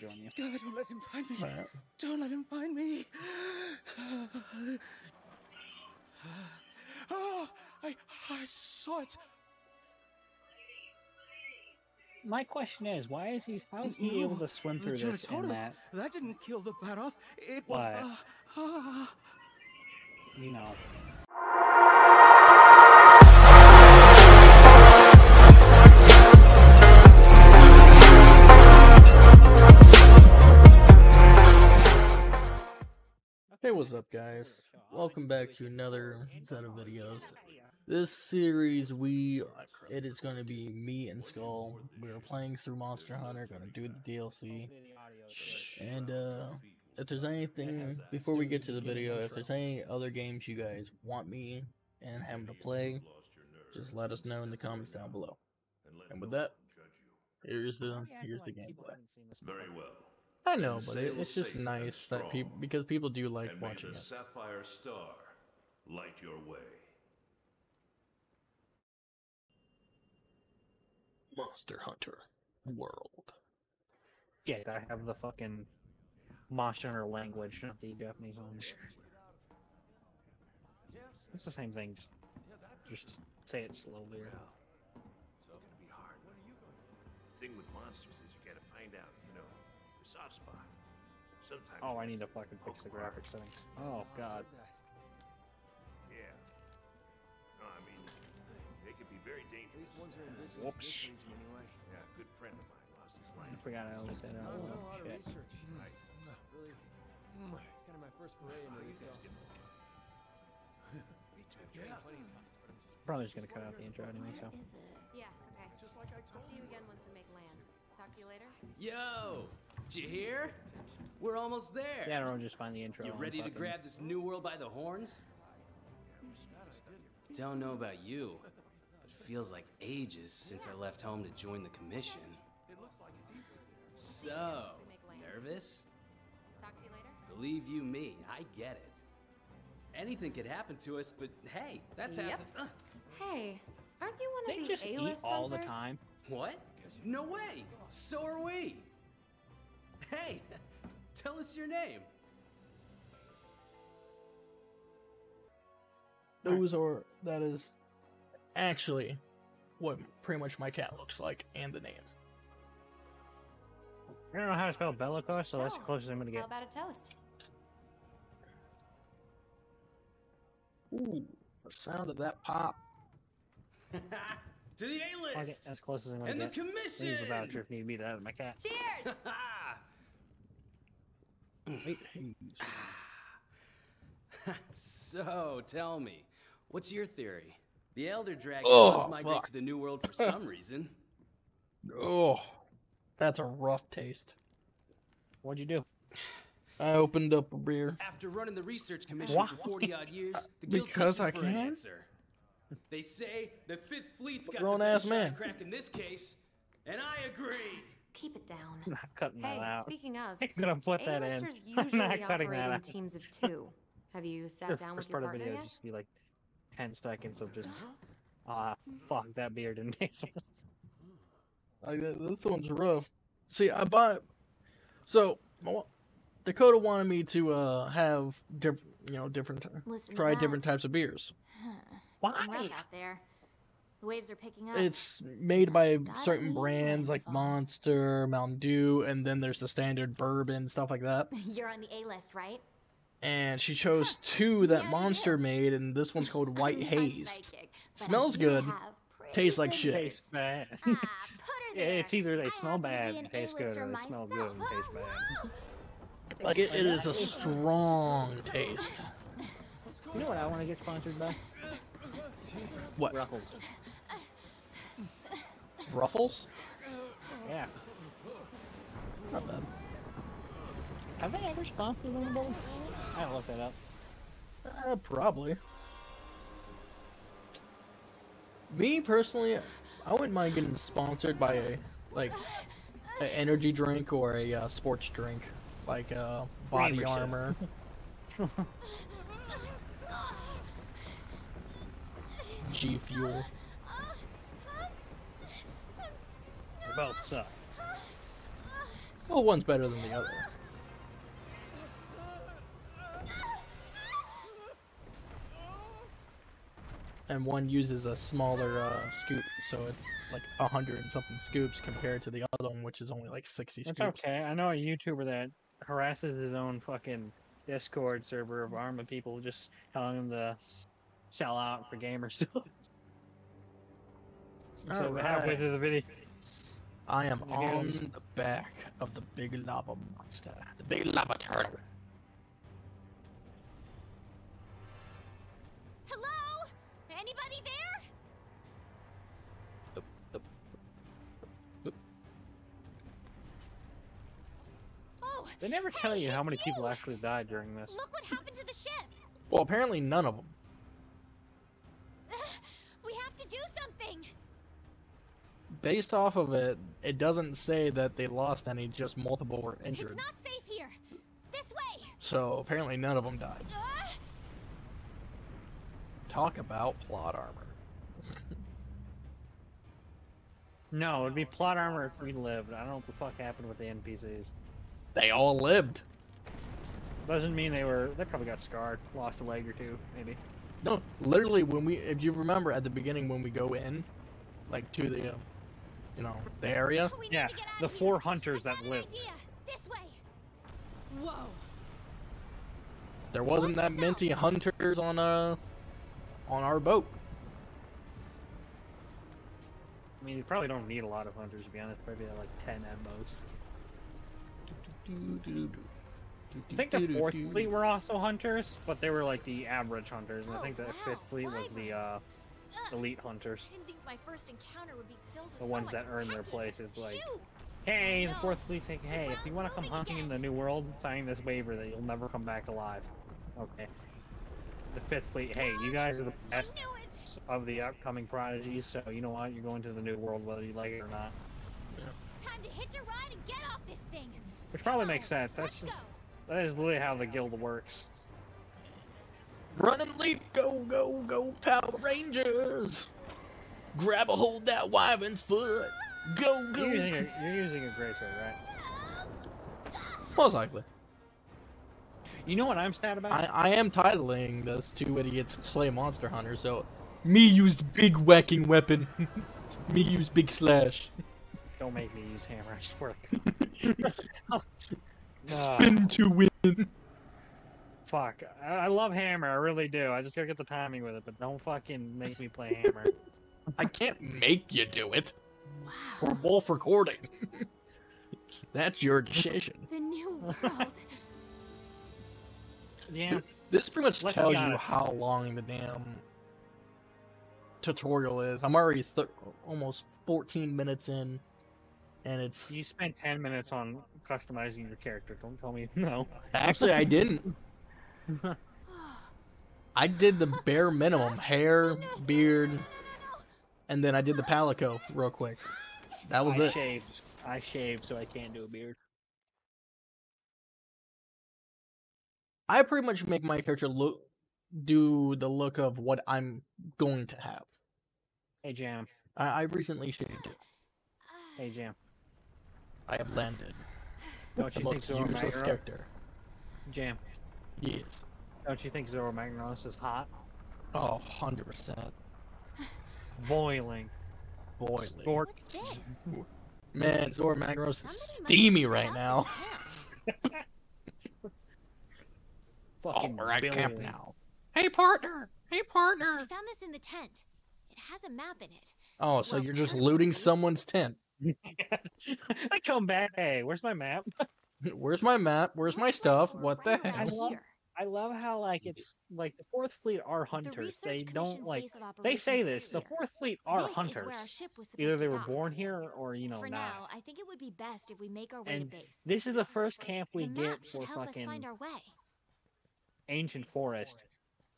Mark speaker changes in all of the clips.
Speaker 1: join you.
Speaker 2: God, don't let him find me.
Speaker 3: Alright.
Speaker 2: Don't let him find me. Oh, I, I saw it.
Speaker 1: My question is, why is he? How is he able to swim
Speaker 2: The
Speaker 1: through this and
Speaker 2: Ceratotus,
Speaker 1: that?
Speaker 2: that didn't kill the Barroth. It was.
Speaker 1: What?
Speaker 2: Uh, ah.
Speaker 1: You know.
Speaker 3: What's up, guys? Welcome back to another set of videos. This series, we it is going to be me and Skull. We're playing through Monster Hunter, going to do the DLC, and uh, if there's anything before we get to the video, if there's any other games you guys want me and him to play, just let us know in the comments down below. And with that, here's the here's the gameplay.
Speaker 4: Very well.
Speaker 3: I know, but it,
Speaker 4: Sail
Speaker 3: it's just
Speaker 4: safe and
Speaker 3: nice that people because people do like
Speaker 4: and may
Speaker 3: watching
Speaker 4: the
Speaker 3: it.
Speaker 4: sapphire star light your way.
Speaker 3: Monster Hunter World.
Speaker 1: Yeah, I have the fucking Monster Hunter language, not the Japanese one. It's the same thing. Just, just say it slowly. or-
Speaker 4: it's gonna be hard. The thing with monsters Sometimes.
Speaker 1: Oh, I need to
Speaker 4: to
Speaker 1: fucking fix
Speaker 4: the
Speaker 1: the
Speaker 4: 'em
Speaker 1: graphics settings. Oh god.
Speaker 4: Yeah. No, I mean, they can be very dangerous.
Speaker 5: These ones are indigenous
Speaker 1: Whoops.
Speaker 5: to region anyway.
Speaker 4: Yeah, a good friend of mine lost his
Speaker 1: I forgot I always said
Speaker 5: I
Speaker 1: that.
Speaker 5: don't know a
Speaker 1: Oh,
Speaker 5: lot of
Speaker 1: shit.
Speaker 5: research.
Speaker 4: Right.
Speaker 5: Really, mm, it's kind of my first foray oh, into
Speaker 4: Oh, you
Speaker 5: this
Speaker 4: guys get along. Me too.
Speaker 5: I've tried plenty of times, but I'm just
Speaker 1: Probably just gonna cut out the intro anyway, so.
Speaker 6: What is it? Yeah, okay. I'll see you again once we make land. Talk to you later.
Speaker 7: Yo! Did you hear? We're almost there.
Speaker 1: Yeah, or just find the intro.
Speaker 7: you ready to grab this new world by the horns? Don't know about you, but it feels like ages since I left home to join the commission. So, nervous?
Speaker 6: Talk to you later.
Speaker 7: Believe you me, I get it. Anything could happen to us, but hey, that's
Speaker 6: Yep.
Speaker 7: happened. Uh,
Speaker 6: Hey, aren't you one
Speaker 1: They
Speaker 6: of the
Speaker 1: just eat
Speaker 6: A-list
Speaker 1: all the time.
Speaker 7: what? No way! So are we! Hey, tell us your name.
Speaker 3: Those are that is actually what pretty much my cat looks like and the name.
Speaker 1: I don't know how to spell bellicose, so that's the
Speaker 6: So,
Speaker 1: closest I'm gonna get.
Speaker 6: How
Speaker 1: get.
Speaker 6: about a toast?
Speaker 3: Ooh, the sound of that pop.
Speaker 7: to the
Speaker 1: I'll get
Speaker 7: A-list!
Speaker 1: as close as I'm gonna
Speaker 7: And the
Speaker 1: get.
Speaker 7: commission!
Speaker 1: Use the voucher if need be to that of my cat.
Speaker 6: Cheers!
Speaker 3: Wait, haze.
Speaker 7: so, tell me, what's your theory? The Elder Dragon
Speaker 3: Oh,
Speaker 7: must migrate
Speaker 3: fuck.
Speaker 7: to the New World for some reason.
Speaker 3: Oh, that's a rough taste.
Speaker 1: What'd you do?
Speaker 3: I opened up a beer.
Speaker 7: After running the research commission
Speaker 1: Why?
Speaker 7: for 40 odd years, the guild's
Speaker 3: Because I
Speaker 7: for an answer. They say the Fifth Fleet's got
Speaker 3: grown ass
Speaker 7: best shot
Speaker 3: man.
Speaker 7: crack in this case, and I agree.
Speaker 6: Keep it down.
Speaker 1: I'm not cutting
Speaker 6: Hey,
Speaker 1: that out.
Speaker 6: speaking of,
Speaker 1: I'm gonna put that in.
Speaker 6: Usually
Speaker 1: not cutting
Speaker 6: operate
Speaker 1: that
Speaker 6: in
Speaker 1: out.
Speaker 6: teams of two. Have you sat down with
Speaker 1: first
Speaker 6: your
Speaker 1: part of the video
Speaker 6: yet?
Speaker 1: just be like 10 seconds of just, ah, fuck, that beard didn't taste
Speaker 3: Like th- this one's rough. See, I bought. So my Dakota wanted me to uh have different, you know, different,
Speaker 6: Listen
Speaker 3: try different types of beers.
Speaker 1: Why?
Speaker 6: Rough out there. The waves are picking up.
Speaker 3: It's made by
Speaker 6: That's
Speaker 3: certain brands like
Speaker 6: wonderful.
Speaker 3: Monster, Mountain Dew, and then there's the standard bourbon stuff like that.
Speaker 6: You're on the A-list, right?
Speaker 3: And she chose two that
Speaker 6: Yeah,
Speaker 3: Monster made, and this one's called White
Speaker 6: I'm
Speaker 3: Hazed.
Speaker 6: psychic, but I
Speaker 3: Smells good, tastes like shit.
Speaker 1: Tastes bad.
Speaker 6: Ah,
Speaker 1: Yeah, it's either they
Speaker 6: I
Speaker 1: smell bad and taste good, or
Speaker 6: A-lister
Speaker 1: they smell good and taste bad.
Speaker 3: Like it, it is a strong taste.
Speaker 1: You know what I want to get sponsored by?
Speaker 3: What?
Speaker 1: Ruffles.
Speaker 3: Ruffles?
Speaker 1: Yeah.
Speaker 3: Not bad.
Speaker 1: Have they ever sponsored anybody? I gotta look that up.
Speaker 3: Uh, probably. Me personally, I wouldn't mind getting sponsored by a like an energy drink or a uh, sports drink, like uh, Body
Speaker 1: Rainbow
Speaker 3: Armor. G Fuel.
Speaker 1: They both suck.
Speaker 3: Well, one's better than the other. And one uses a smaller uh, scoop, so it's like a hundred and something scoops compared to the other one, which is only like sixty
Speaker 1: It's
Speaker 3: scoops.
Speaker 1: okay. I know a YouTuber that harasses his own fucking Discord server of arm of people just telling him to sell out for gamers. so halfway
Speaker 3: Alright.
Speaker 1: through the video,
Speaker 3: I am on the back of the big lava monster, the big lava turtle.
Speaker 6: Hello? Anybody there? Oh,
Speaker 1: they never tell
Speaker 6: Hey,
Speaker 1: you how
Speaker 6: it's
Speaker 1: many people actually died during this.
Speaker 6: look what happened to the ship.
Speaker 3: Well, apparently none of them. Based off of it, it doesn't say that they lost any, just multiple were injured.
Speaker 6: It's not safe here. This way.
Speaker 3: So apparently none of them died.
Speaker 6: Uh,
Speaker 3: Talk about plot armor.
Speaker 1: No, it'd be plot armor if we lived. I don't know what the fuck happened with the NPCs.
Speaker 3: They all lived.
Speaker 1: Doesn't mean they were. They probably got scarred, lost a leg or two, maybe.
Speaker 3: No, literally when we, if you remember at the beginning when we go in, like to the, uh, you know, the area.
Speaker 6: we
Speaker 1: Yeah,
Speaker 6: to get out
Speaker 1: the
Speaker 6: of here.
Speaker 1: four hunters that
Speaker 6: found an
Speaker 1: lived.
Speaker 6: This way. Whoa.
Speaker 3: There wasn't that
Speaker 6: Watch
Speaker 3: many hunters on uh, on our boat.
Speaker 1: I mean, you probably don't need a lot of hunters to be honest. Probably like ten at most. I think the fourth fleet were also hunters, but they were like the average hunters, and I think the
Speaker 6: wow,
Speaker 1: fifth fleet was the uh,
Speaker 6: wyverns. Ugh,
Speaker 1: elite hunters.
Speaker 6: I didn't think my first encounter would be filled with
Speaker 1: The
Speaker 6: so
Speaker 1: ones that earn their
Speaker 6: packing.
Speaker 1: places, like! Hey, the fourth fleet's like, hey, if you want to come hunting in the new world, sign this waiver that you'll never come back alive. Okay. The fifth fleet, hey, you guys are the best of the upcoming prodigies, so you know what? You're going to the new world whether you like it or not.
Speaker 6: Time to hitch a ride and get off this thing.
Speaker 1: Which probably makes sense. That's just, that is literally how the guild works.
Speaker 3: Run and leap, go, go, go, Power Rangers! Grab a hold that wyvern's foot. Go, go.
Speaker 1: You're using a, you're using a great sword, right?
Speaker 3: Most likely.
Speaker 1: You know what I'm sad about?
Speaker 3: I, I am titling those two idiots play Monster Hunter, so me use big whacking weapon. me use big slash.
Speaker 1: Don't make me use hammer, I swear.
Speaker 3: Spin to win.
Speaker 1: Fuck. I, I love hammer, I really do. I just gotta get the timing with it, but don't fucking make me play hammer.
Speaker 3: I can't make you do it. Wow. We're both recording. That's your decision.
Speaker 6: The new world.
Speaker 1: yeah.
Speaker 3: This pretty much
Speaker 1: Let's
Speaker 3: tells you
Speaker 1: honest.
Speaker 3: how long the damn tutorial is. I'm already th- almost 14 minutes in, and it's
Speaker 1: You spent 10 minutes on customizing your character. Don't tell me no.
Speaker 3: actually I didn't. I did the bare minimum: hair, oh, beard, and then I did the palico real quick. That was
Speaker 1: I
Speaker 3: it.
Speaker 1: shaved. I shaved, so I can't do a beard.
Speaker 3: I pretty much make my character look do the look of what I'm going to have.
Speaker 1: Hey, Jam.
Speaker 3: I, I recently shaved it.
Speaker 1: Hey, Jam.
Speaker 3: I have landed.
Speaker 1: Don't
Speaker 3: The
Speaker 1: you think
Speaker 3: most
Speaker 1: Zoro
Speaker 3: useless character.
Speaker 1: Jam.
Speaker 3: Yes.
Speaker 1: Don't you think Zorah Magdaros is hot?
Speaker 3: Oh, 100%
Speaker 1: Boiling.
Speaker 3: boiling.
Speaker 1: Scorch.
Speaker 6: What's this?
Speaker 3: Man, Zorah Magdaros is steamy right now.
Speaker 6: this camp.
Speaker 3: Oh,
Speaker 1: Fucking
Speaker 3: we're at camp now. Hey, partner. Hey, partner!
Speaker 6: I found this in the tent. It has a map in it.
Speaker 3: Oh, so
Speaker 6: Well,
Speaker 3: you're just looting
Speaker 6: it is-
Speaker 3: someone's tent.
Speaker 1: I come back. Hey, where's my map?
Speaker 3: Where's my map? Where's my stuff? What
Speaker 6: we're
Speaker 3: the
Speaker 6: right
Speaker 3: hell?
Speaker 6: Around
Speaker 1: love-
Speaker 6: here.
Speaker 1: I love how like it's like the fourth fleet are hunters.
Speaker 6: Research
Speaker 1: They don't like.
Speaker 6: base of
Speaker 1: They say this.
Speaker 6: is
Speaker 1: The fourth fleet are
Speaker 6: This is
Speaker 1: hunters.
Speaker 6: where our ship was
Speaker 1: Either they were
Speaker 6: dock.
Speaker 1: born here or you know
Speaker 6: For
Speaker 1: not.
Speaker 6: now, I think it would be best if we make our way
Speaker 1: And
Speaker 6: to base.
Speaker 1: This is the first camp we
Speaker 6: the
Speaker 1: get
Speaker 6: map
Speaker 1: for fucking
Speaker 6: find our way.
Speaker 1: ancient forest.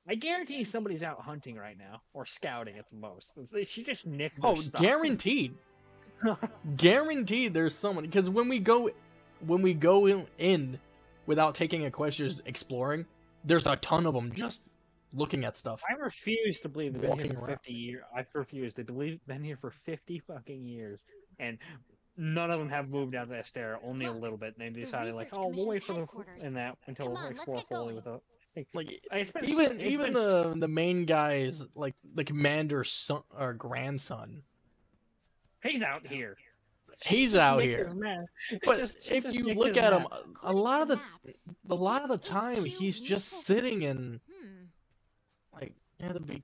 Speaker 1: I guarantee somebody's out hunting right now or scouting at the most. She just nicked.
Speaker 3: Oh,
Speaker 1: stuff.
Speaker 3: guaranteed. Guaranteed there's someone because when we go when we go in, in without taking a quest, just exploring, there's a ton of them just looking at stuff.
Speaker 1: I refuse to believe they've been here for
Speaker 3: around.
Speaker 1: 50 years. I refuse to believe they've been here for 50 fucking years. And none of them have moved out of that stair, only a little bit. And they
Speaker 6: the
Speaker 1: decided, like, oh, we'll wait for
Speaker 6: them
Speaker 1: in that until
Speaker 6: Come
Speaker 1: we'll
Speaker 6: on, let's
Speaker 1: explore fully with it.
Speaker 3: Like
Speaker 1: It's been
Speaker 3: even
Speaker 1: it's
Speaker 3: even
Speaker 1: been
Speaker 3: the the main guy's like the commander's son or grandson.
Speaker 1: He's out here.
Speaker 3: He's out here. But
Speaker 1: just-
Speaker 3: if
Speaker 1: just
Speaker 3: you look
Speaker 1: his
Speaker 3: at him, a- a lot of the a lot of the time he's just sitting in
Speaker 6: Hmm.
Speaker 3: like at the be-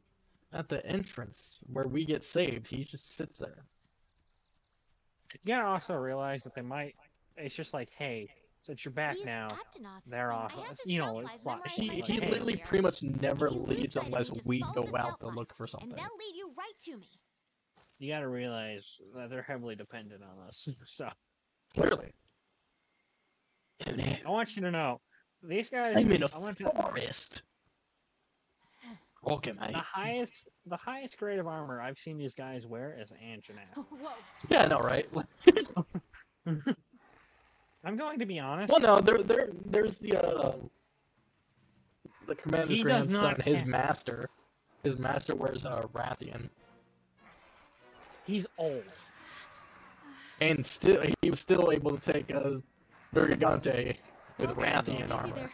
Speaker 3: at the entrance where we get saved. He just sits there.
Speaker 1: You gotta also realize that they might. It's just like, hey, since you're back
Speaker 6: These
Speaker 1: now, they're off
Speaker 6: I have
Speaker 1: us.
Speaker 6: the
Speaker 1: You know, it's like-
Speaker 3: He
Speaker 6: by
Speaker 3: he literally
Speaker 6: earlier.
Speaker 3: pretty much never
Speaker 6: If you lose
Speaker 3: leaves
Speaker 6: sight of me,
Speaker 3: unless we go out to look
Speaker 6: flies,
Speaker 3: for
Speaker 6: And
Speaker 3: something.
Speaker 6: they'll lead you right to me.
Speaker 1: You gotta realize that they're heavily dependent on us. So
Speaker 3: Clearly.
Speaker 1: I want you to know, these guys.
Speaker 3: I'm in a
Speaker 1: I want to,
Speaker 3: forest. Okay, mate.
Speaker 1: the highest, the highest grade of armor I've seen these guys wear is Anjanath.
Speaker 6: Whoa.
Speaker 3: Yeah, I know, right?
Speaker 1: I'm going to be honest.
Speaker 3: well, no, there, there, there's the uh, the commander's grandson. His master, his master wears a uh, Rathian,
Speaker 1: He's old.
Speaker 3: and still he was still able to take uh, a Nergigante with
Speaker 6: Okay,
Speaker 3: Rathian armor.
Speaker 6: there.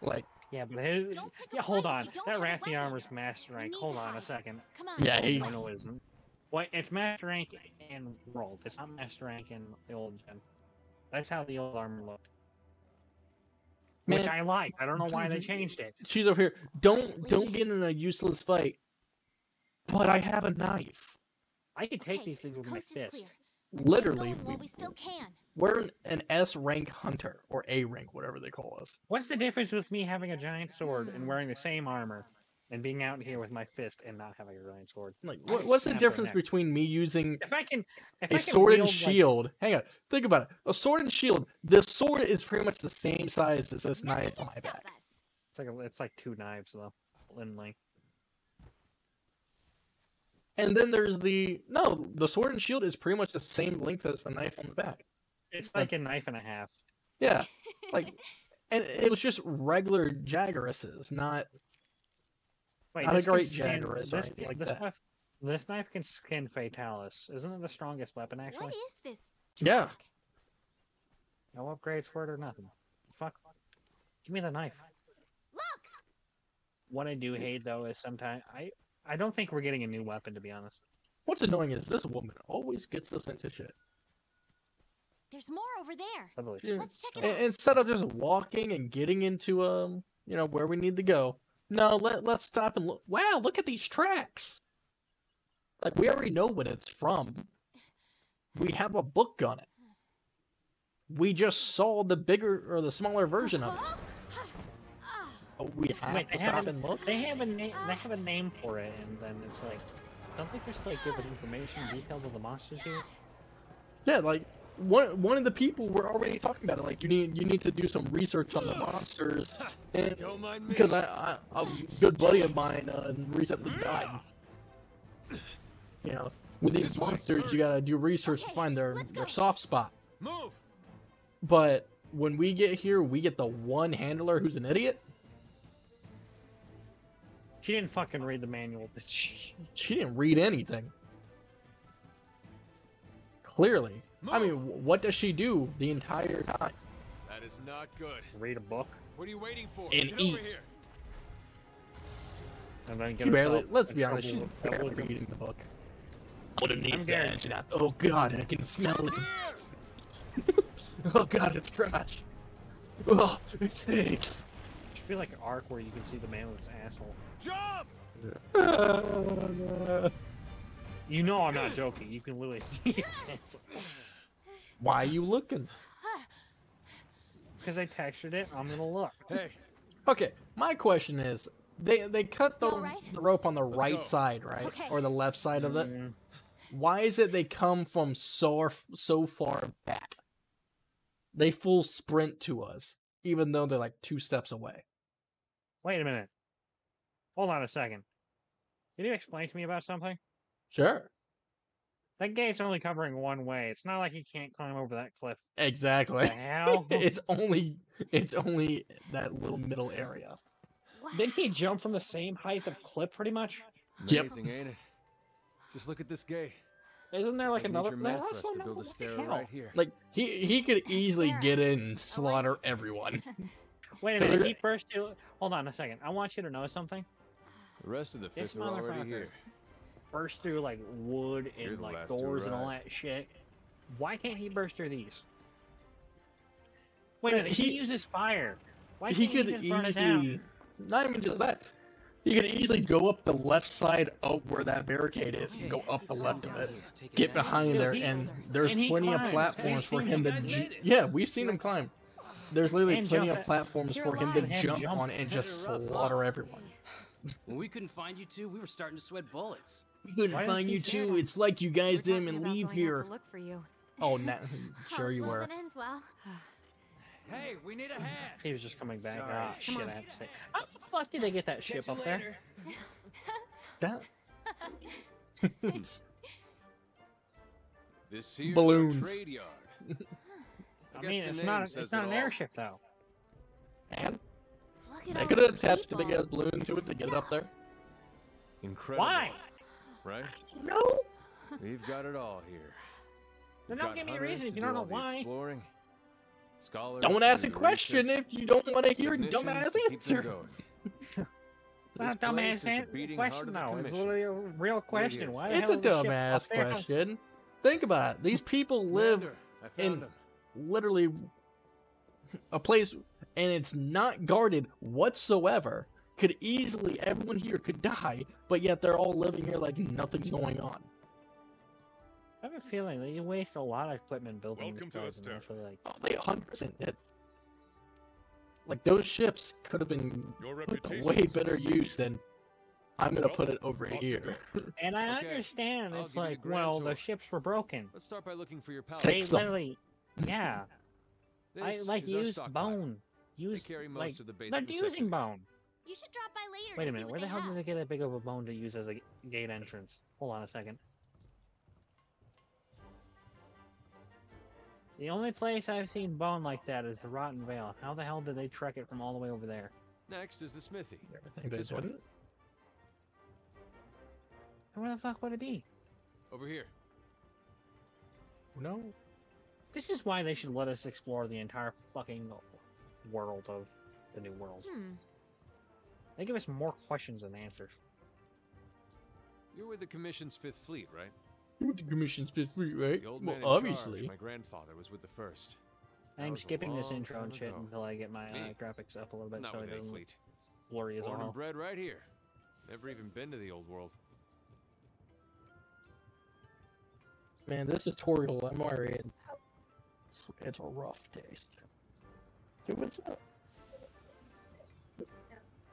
Speaker 3: Like,
Speaker 1: Yeah, but his.
Speaker 6: Don't pick a
Speaker 1: Yeah, hold on.
Speaker 6: if you don't
Speaker 1: That Rathian
Speaker 6: weapon.
Speaker 1: armor's master rank. Hold on a second.
Speaker 6: Come on.
Speaker 3: Yeah,
Speaker 6: let's
Speaker 3: he-
Speaker 6: fight.
Speaker 1: no, it isn't. Wait, it's master rank in world. It's not master rank in the old gen. That's how the old armor looked. Which I like. I don't know why they changed it.
Speaker 3: she's over here. Don't don't get in a useless fight. But I have a knife.
Speaker 1: I can take
Speaker 6: Okay,
Speaker 1: these things with my fist.
Speaker 6: clear.
Speaker 3: Literally, we-
Speaker 6: we still can.
Speaker 3: We're an- an S rank hunter or A rank, whatever they call us.
Speaker 1: What's the difference with me having a giant sword and
Speaker 6: Hmm.
Speaker 1: wearing the same armor and being out here with my fist and not having a giant sword?
Speaker 3: Like, what, what's the difference
Speaker 1: neck.
Speaker 3: between me using
Speaker 1: If I can, if
Speaker 3: a
Speaker 1: I can
Speaker 3: sword and
Speaker 1: wield, like-
Speaker 3: shield? Hang on, think about it. A sword and shield. The sword is pretty much the same size as this
Speaker 6: Nothing
Speaker 3: knife on my
Speaker 6: stop
Speaker 3: back.
Speaker 6: us.
Speaker 1: it's like a, it's like two knives though, in length.
Speaker 3: And then there's the no, the sword and shield is pretty much the same length as the knife on the back.
Speaker 1: It's
Speaker 3: Like-
Speaker 1: like a knife and a half.
Speaker 3: Yeah, like, and it was just regular Jaggeresses, not
Speaker 1: Wait,
Speaker 3: Not a
Speaker 1: this can
Speaker 3: great
Speaker 1: skin-
Speaker 3: Jagras or
Speaker 1: this,
Speaker 3: anything like
Speaker 1: this
Speaker 3: that.
Speaker 1: Knife, this knife can skin Fatalis. Isn't it the strongest weapon actually?
Speaker 6: What is this?
Speaker 3: Yeah.
Speaker 1: No upgrades for it or nothing. Fuck. Give me the knife.
Speaker 6: Look!
Speaker 1: What I do hate though is sometimes I I don't think we're getting a new weapon to be honest.
Speaker 3: What's annoying is this woman always gets us into shit.
Speaker 6: There's more over there.
Speaker 1: Totally.
Speaker 3: She-
Speaker 6: Let's check it
Speaker 3: I-
Speaker 6: out.
Speaker 3: instead of just walking and getting into um you know where we need to go no let, let's stop and look wow look at these tracks like we already know what it's from we have a book on it we just saw the bigger or the smaller version of it but we have
Speaker 1: Wait,
Speaker 3: to
Speaker 1: they
Speaker 3: stop
Speaker 1: haven't-
Speaker 3: and look
Speaker 1: They have a name. They have a name for it, and then it's like, don't they just like give us information, details of the monsters here?
Speaker 3: yeah like one one of the people we were already talking about it like you need you need to do some research on the monsters and
Speaker 4: Don't mind me.
Speaker 3: because I, I a good buddy of mine uh, recently died. You know, with these
Speaker 4: This way,
Speaker 3: monsters, you gotta do research to find their their soft spot.
Speaker 4: Move.
Speaker 3: But when we get here, we get the one handler who's an idiot.
Speaker 1: She didn't fucking read the manual, did she?
Speaker 3: She didn't read anything. Clearly, I mean, what does she do the entire time?
Speaker 4: That is not good.
Speaker 1: Read a book
Speaker 4: What are you waiting for?
Speaker 3: And
Speaker 4: Get
Speaker 3: eat.
Speaker 4: over here.
Speaker 1: and then get
Speaker 3: She barely. Let's be honest, she's barely
Speaker 1: Elwood.
Speaker 3: reading the book. Underneath
Speaker 1: I'm
Speaker 3: that,
Speaker 1: guaranteed-
Speaker 3: she's oh god, I can smell it. Oh god, it's crotch. Oh, it stinks.
Speaker 1: Should be like an arc where you can see the man with his asshole.
Speaker 4: Jump.
Speaker 1: You know I'm not joking. You can literally see his asshole.
Speaker 3: Why are you looking?
Speaker 1: Because I textured it, I'm gonna look.
Speaker 4: Hey,
Speaker 3: Okay, my question is, they they cut the,
Speaker 6: You alright?
Speaker 3: the rope on the right
Speaker 4: go.
Speaker 3: side, right,
Speaker 6: Okay.
Speaker 3: or the left side of it.
Speaker 1: Mm,
Speaker 3: Why is it they come from so so far back? They full sprint to us, even though they're like two steps away.
Speaker 1: Wait a minute. Hold on a second. Can you explain to me about something?
Speaker 3: Sure.
Speaker 1: That gate's only covering one way. It's not like he can't climb over that cliff.
Speaker 3: Exactly.
Speaker 1: The hell?
Speaker 3: it's only it's only that little middle area.
Speaker 6: Wow.
Speaker 1: Didn't he jump from the same height of cliff pretty much?
Speaker 3: Yep.
Speaker 4: amazing, ain't it? Just look at this gate.
Speaker 1: Isn't there like
Speaker 5: It's
Speaker 1: another?
Speaker 5: nature meant for
Speaker 1: that's
Speaker 5: us oh,
Speaker 1: to
Speaker 5: build a stair right here.
Speaker 3: Like he he could easily get in and slaughter everyone.
Speaker 1: Wait a minute. He burst through. Hold on a second. I want you to know something.
Speaker 5: The rest of the
Speaker 1: This
Speaker 5: are already here.
Speaker 1: Burst through like wood and like doors and all that shit. Why can't he burst through these? Wait,
Speaker 3: Man,
Speaker 1: minute, he,
Speaker 3: he-
Speaker 1: uses fire. Why
Speaker 3: he
Speaker 1: can't
Speaker 3: could
Speaker 1: he just burn it down?
Speaker 3: easily not even just that. He could easily go up the left side of where that barricade is and go up the left of it. Get behind
Speaker 1: Dude,
Speaker 3: there, and there's
Speaker 1: and he
Speaker 3: plenty of platforms for him to.
Speaker 1: him.
Speaker 7: You guys
Speaker 3: ju-
Speaker 7: made it.
Speaker 3: Yeah, we've seen him climb. There's literally
Speaker 1: And
Speaker 3: plenty of platforms
Speaker 6: You're
Speaker 3: for him to.
Speaker 1: And
Speaker 3: jump
Speaker 1: jump.
Speaker 3: on and just slaughter everyone.
Speaker 7: When we couldn't find you two, we were starting to sweat bullets.
Speaker 3: We couldn't
Speaker 1: Why didn't
Speaker 3: find you
Speaker 6: scare
Speaker 3: too. It's like you
Speaker 6: We
Speaker 3: guys didn't even leave here.
Speaker 6: To look for you.
Speaker 3: Oh, nah, sure you were.
Speaker 6: Lovin' Ends well.
Speaker 5: Hey, we need a hand.
Speaker 1: He was just coming back.
Speaker 7: Sorry.
Speaker 1: Ah,
Speaker 7: Come
Speaker 1: shit,
Speaker 6: on.
Speaker 1: I have to say. How the fuck did they get that ship up there?
Speaker 3: That
Speaker 5: This here
Speaker 3: Balloons.
Speaker 5: Our trade yard.
Speaker 1: I
Speaker 5: guess
Speaker 1: mean, it's not it's not
Speaker 5: it
Speaker 1: an
Speaker 5: all.
Speaker 1: airship though.
Speaker 3: man,
Speaker 6: Look at
Speaker 3: they could have
Speaker 6: the
Speaker 3: attached a big ass balloon to it to get it up there.
Speaker 5: Incredible.
Speaker 1: Why?
Speaker 5: Right?
Speaker 3: No.
Speaker 5: We've got it all here.
Speaker 1: Then
Speaker 5: We've
Speaker 1: don't
Speaker 5: got
Speaker 1: give me a reason
Speaker 5: to
Speaker 1: if you
Speaker 5: do
Speaker 1: don't know why.
Speaker 5: Exploring. Scholars
Speaker 3: Don't ask a question if you don't want to hear a dumbass
Speaker 5: to keep
Speaker 3: answer.
Speaker 5: going.
Speaker 1: It's not a dumbass an- question though. It's
Speaker 5: commission.
Speaker 1: literally a real question. Why
Speaker 3: It's a
Speaker 1: hell is the ship
Speaker 3: dumbass question. Think about it. These people live
Speaker 5: Commander, I found
Speaker 3: in
Speaker 5: him.
Speaker 3: Literally a place and it's not guarded whatsoever. Could easily everyone here could die, but yet they're all living here like nothing's going on.
Speaker 1: I have a feeling that you waste a lot of equipment building
Speaker 8: Welcome
Speaker 1: this
Speaker 8: to
Speaker 1: place and
Speaker 8: Astera.
Speaker 1: like
Speaker 3: Oh, they 100% did. Like those ships could have been put to way better
Speaker 8: excellent.
Speaker 3: use than I'm gonna
Speaker 8: Well,
Speaker 3: put it over here.
Speaker 1: And I
Speaker 5: Okay,
Speaker 1: understand it's
Speaker 5: give you the
Speaker 1: like,
Speaker 5: grand
Speaker 1: well, the ships were broken.
Speaker 5: Let's start by looking for your pallet.
Speaker 1: They
Speaker 3: Fix 'em.
Speaker 1: literally, yeah. I like
Speaker 5: is our
Speaker 1: used
Speaker 5: stockpile.
Speaker 1: bone. Use
Speaker 5: carry most
Speaker 1: like
Speaker 5: of the basic
Speaker 1: they're using bone.
Speaker 6: You should drop by later
Speaker 1: Wait a minute, where the hell
Speaker 6: have.
Speaker 1: did they get that big of a bone to use as a gate entrance? Hold on a second. The only place I've seen bone like that is the Rotten Vale. How the hell did they trek it from all the way over there?
Speaker 5: Next is the smithy.
Speaker 3: I think
Speaker 5: It's this way.
Speaker 3: didn't.
Speaker 1: Where the fuck would it be?
Speaker 5: Over here.
Speaker 3: No.
Speaker 1: This is why they should let us explore the entire fucking world of the New World.
Speaker 6: Hmm.
Speaker 1: They give us more questions than answers.
Speaker 5: You're with the Commission's Fifth Fleet, right?
Speaker 3: You went the Commission's Fifth Fleet, right?
Speaker 5: The old
Speaker 3: Well,
Speaker 5: man in charge,
Speaker 3: obviously.
Speaker 5: my grandfather was with the first. That
Speaker 1: I'm skipping this intro and shit
Speaker 5: ago.
Speaker 1: until I get my uh, graphics up a little bit
Speaker 5: Not
Speaker 1: so it
Speaker 5: with A
Speaker 1: doesn't
Speaker 5: Fleet.
Speaker 1: blurry as
Speaker 5: Born
Speaker 1: all.
Speaker 5: and bred right here. Never even been to the old world.
Speaker 3: Man, this tutorial I'm already in. It's a rough taste. Hey, what's up?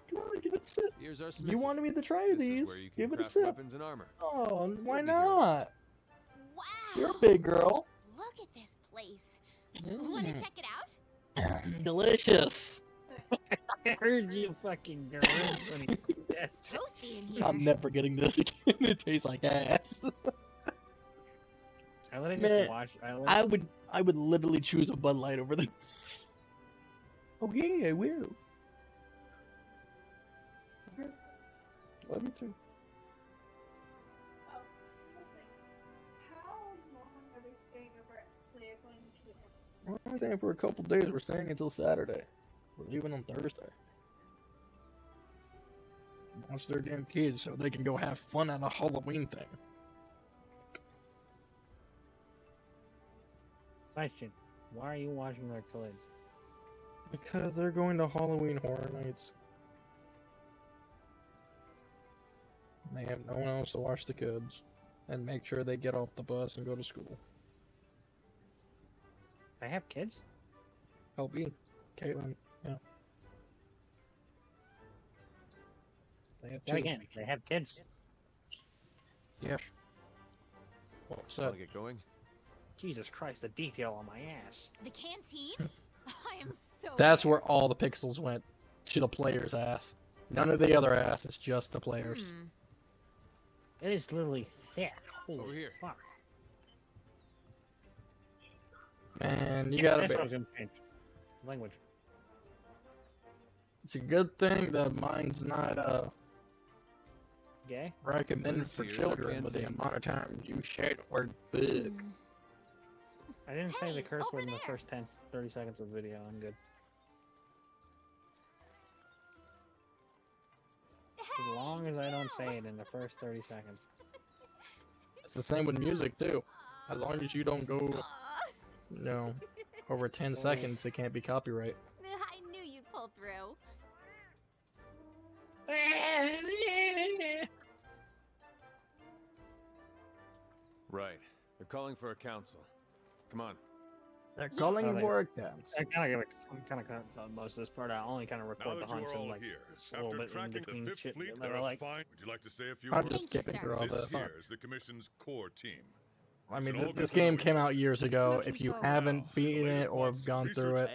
Speaker 3: Come on, give it a sip.
Speaker 5: Here's our
Speaker 3: You wanted me to try
Speaker 5: This
Speaker 3: these.
Speaker 5: you can
Speaker 3: Give it a sip.
Speaker 5: weapons and armor.
Speaker 3: Oh, and why
Speaker 5: You'll be
Speaker 3: not?
Speaker 6: Wow.
Speaker 3: You're a big girl.
Speaker 6: Look at this place. Want to
Speaker 3: Mm,
Speaker 6: check it out?
Speaker 3: delicious.
Speaker 1: I heard you fucking girl.
Speaker 6: It's toasty in here.
Speaker 3: I'm never getting this again. it tastes like ass.
Speaker 1: I literally
Speaker 3: Man,
Speaker 1: just watched. I, lit-
Speaker 3: I would, I would literally choose a Bud Light over this. Oh, okay, I will. Oh, okay. Love you too.
Speaker 9: How long are they staying over at Cleveland Camp?
Speaker 3: We're only staying for a couple days. We're staying until Saturday. We're leaving on Thursday. Watch their damn kids so they can go have fun at a Halloween thing.
Speaker 1: Question: Why are you watching their kids?
Speaker 3: Because they're going to Halloween Horror Nights. They have no one else to watch the kids and make sure they get off the bus and go to school.
Speaker 1: They have kids.
Speaker 3: Help me, Caitlin. Yeah. They have two.
Speaker 1: again, they have kids.
Speaker 3: Yes. What was
Speaker 5: Want
Speaker 3: that?
Speaker 5: to get going?
Speaker 1: Jesus Christ, the detail on my ass.
Speaker 6: The canteen? I am so.
Speaker 3: That's where all the pixels went to the player's ass. None of the other ass. It's just the players.
Speaker 6: Hmm.
Speaker 1: It is literally thick. Holy
Speaker 5: Over here.
Speaker 1: fuck.
Speaker 3: Man, you
Speaker 1: Yeah,
Speaker 3: gotta
Speaker 1: that's
Speaker 3: be.
Speaker 1: what I was gonna change. Language.
Speaker 3: It's a good thing that mine's not uh
Speaker 1: Gay?
Speaker 3: recommended for children, but the amount of time you say the word big.
Speaker 1: I didn't say the curse word in the first 10, 30 seconds of the video. I'm good. As long as I don't say it in the first 30 seconds.
Speaker 3: It's the same with music too. As long as you don't go, you know, over 10 seconds, it can't be copyright.
Speaker 6: I knew you'd pull through.
Speaker 5: Right. They're calling for a council. Come on.
Speaker 3: They're calling you
Speaker 1: they-
Speaker 3: work dance.
Speaker 1: I kind of kind of cut most of this part out. I only kind of record the
Speaker 4: that
Speaker 1: hunts and like
Speaker 4: here,
Speaker 1: a little
Speaker 4: after
Speaker 1: bit in
Speaker 4: tracking the
Speaker 1: between
Speaker 4: Fifth
Speaker 1: shit
Speaker 4: Fleet,
Speaker 1: that
Speaker 4: there
Speaker 1: I
Speaker 4: are
Speaker 1: like.
Speaker 4: fine. Would you like to say a few
Speaker 3: I'm
Speaker 4: words?
Speaker 3: just
Speaker 6: Thank you,
Speaker 3: skipping through all
Speaker 4: This
Speaker 3: this.
Speaker 4: here is the Commission's core team.
Speaker 3: I mean, th- this game came out years ago. If you haven't beaten it or
Speaker 4: monster
Speaker 3: gone through it,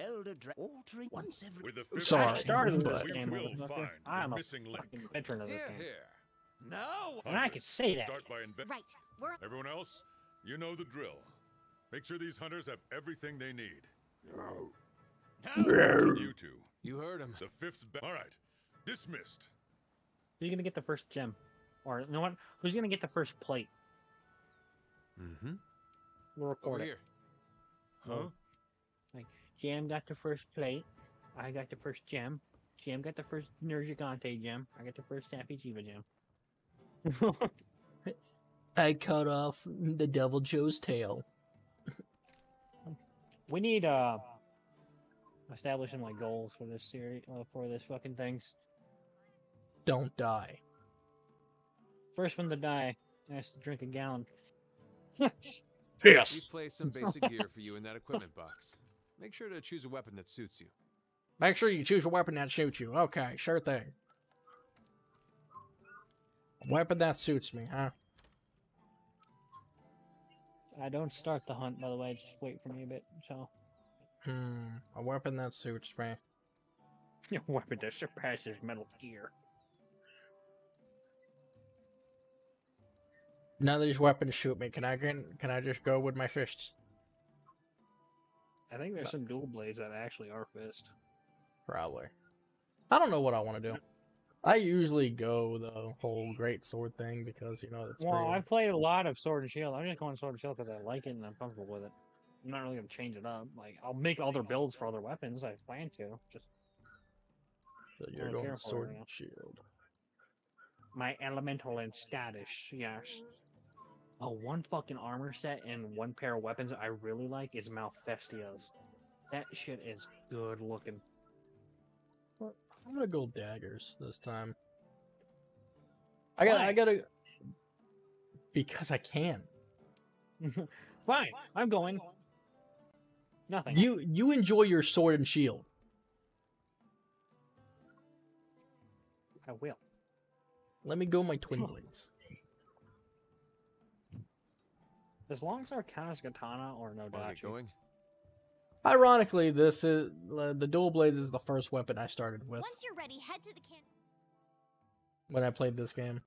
Speaker 4: With the Fifth
Speaker 3: Sorry,
Speaker 1: I started
Speaker 3: but-
Speaker 1: this
Speaker 4: we
Speaker 1: game,
Speaker 4: will find
Speaker 1: I'm a
Speaker 4: missing link.
Speaker 1: fucking veteran of this game.
Speaker 4: No,
Speaker 1: And I could say that.
Speaker 4: Start by inve-
Speaker 6: Right. We're
Speaker 4: Everyone else, you know the drill. Make sure these hunters have everything they need. Now, you two.
Speaker 5: You heard him.
Speaker 4: The fifth's ba- All right. Dismissed.
Speaker 1: Who's gonna get the first gem? Or you know what? Who's gonna get the first plate?
Speaker 5: Mm-hmm.
Speaker 1: We'll record
Speaker 5: Over
Speaker 1: it.
Speaker 5: here.
Speaker 4: Huh?
Speaker 1: Like Jam got the first plate. I got the first gem. Jam got the first Nergigante gem. I got the first Taffy Chiva gem.
Speaker 3: I cut off the Deviljho's tail.
Speaker 1: We need uh establishing like goals for this series uh, for this fucking things.
Speaker 3: Don't die.
Speaker 1: First one to die has to drink a gallon.
Speaker 5: We've placed some basic gear for you in that equipment box. Make sure to choose a weapon that suits you.
Speaker 3: Make sure you choose a weapon that suits you. Okay, sure thing. A weapon that suits me, huh?
Speaker 1: I don't start the hunt, by the way. Just wait for me a bit. So,
Speaker 3: Hmm, a weapon that suits me.
Speaker 1: your weapon that surpasses Metal Gear.
Speaker 3: None of these weapons shoot me. Can I can, can I just go with my fists?
Speaker 1: I think there's some dual blades that actually are fist.
Speaker 3: Probably. I don't know what I want to do. I usually go the whole great sword thing because you know that's
Speaker 1: Well,
Speaker 3: pretty.
Speaker 1: I've played a lot of Sword and Shield. I'm just going Sword and Shield because I like it and I'm comfortable with it. I'm not really gonna change it up. Like I'll make other builds for other weapons. I plan to. Just
Speaker 3: So you're going sword and shield.
Speaker 1: my elemental and status. Yes. Oh, one fucking armor set and one pair of weapons I really like is Malfestio's. That shit is good looking.
Speaker 3: I'm gonna go daggers this time. I got. to I gotta. Because I can.
Speaker 1: Fine, I'm going. Nothing.
Speaker 3: You you enjoy your sword and shield.
Speaker 1: I will.
Speaker 3: Let me go my twin blades.
Speaker 1: As long as Arcana's Katana or no
Speaker 5: Want to get
Speaker 1: Dachi.
Speaker 5: going?
Speaker 3: Ironically, this is uh, the dual blades is the first weapon I started with
Speaker 6: Once you're ready, head to the can.
Speaker 3: when I played this game.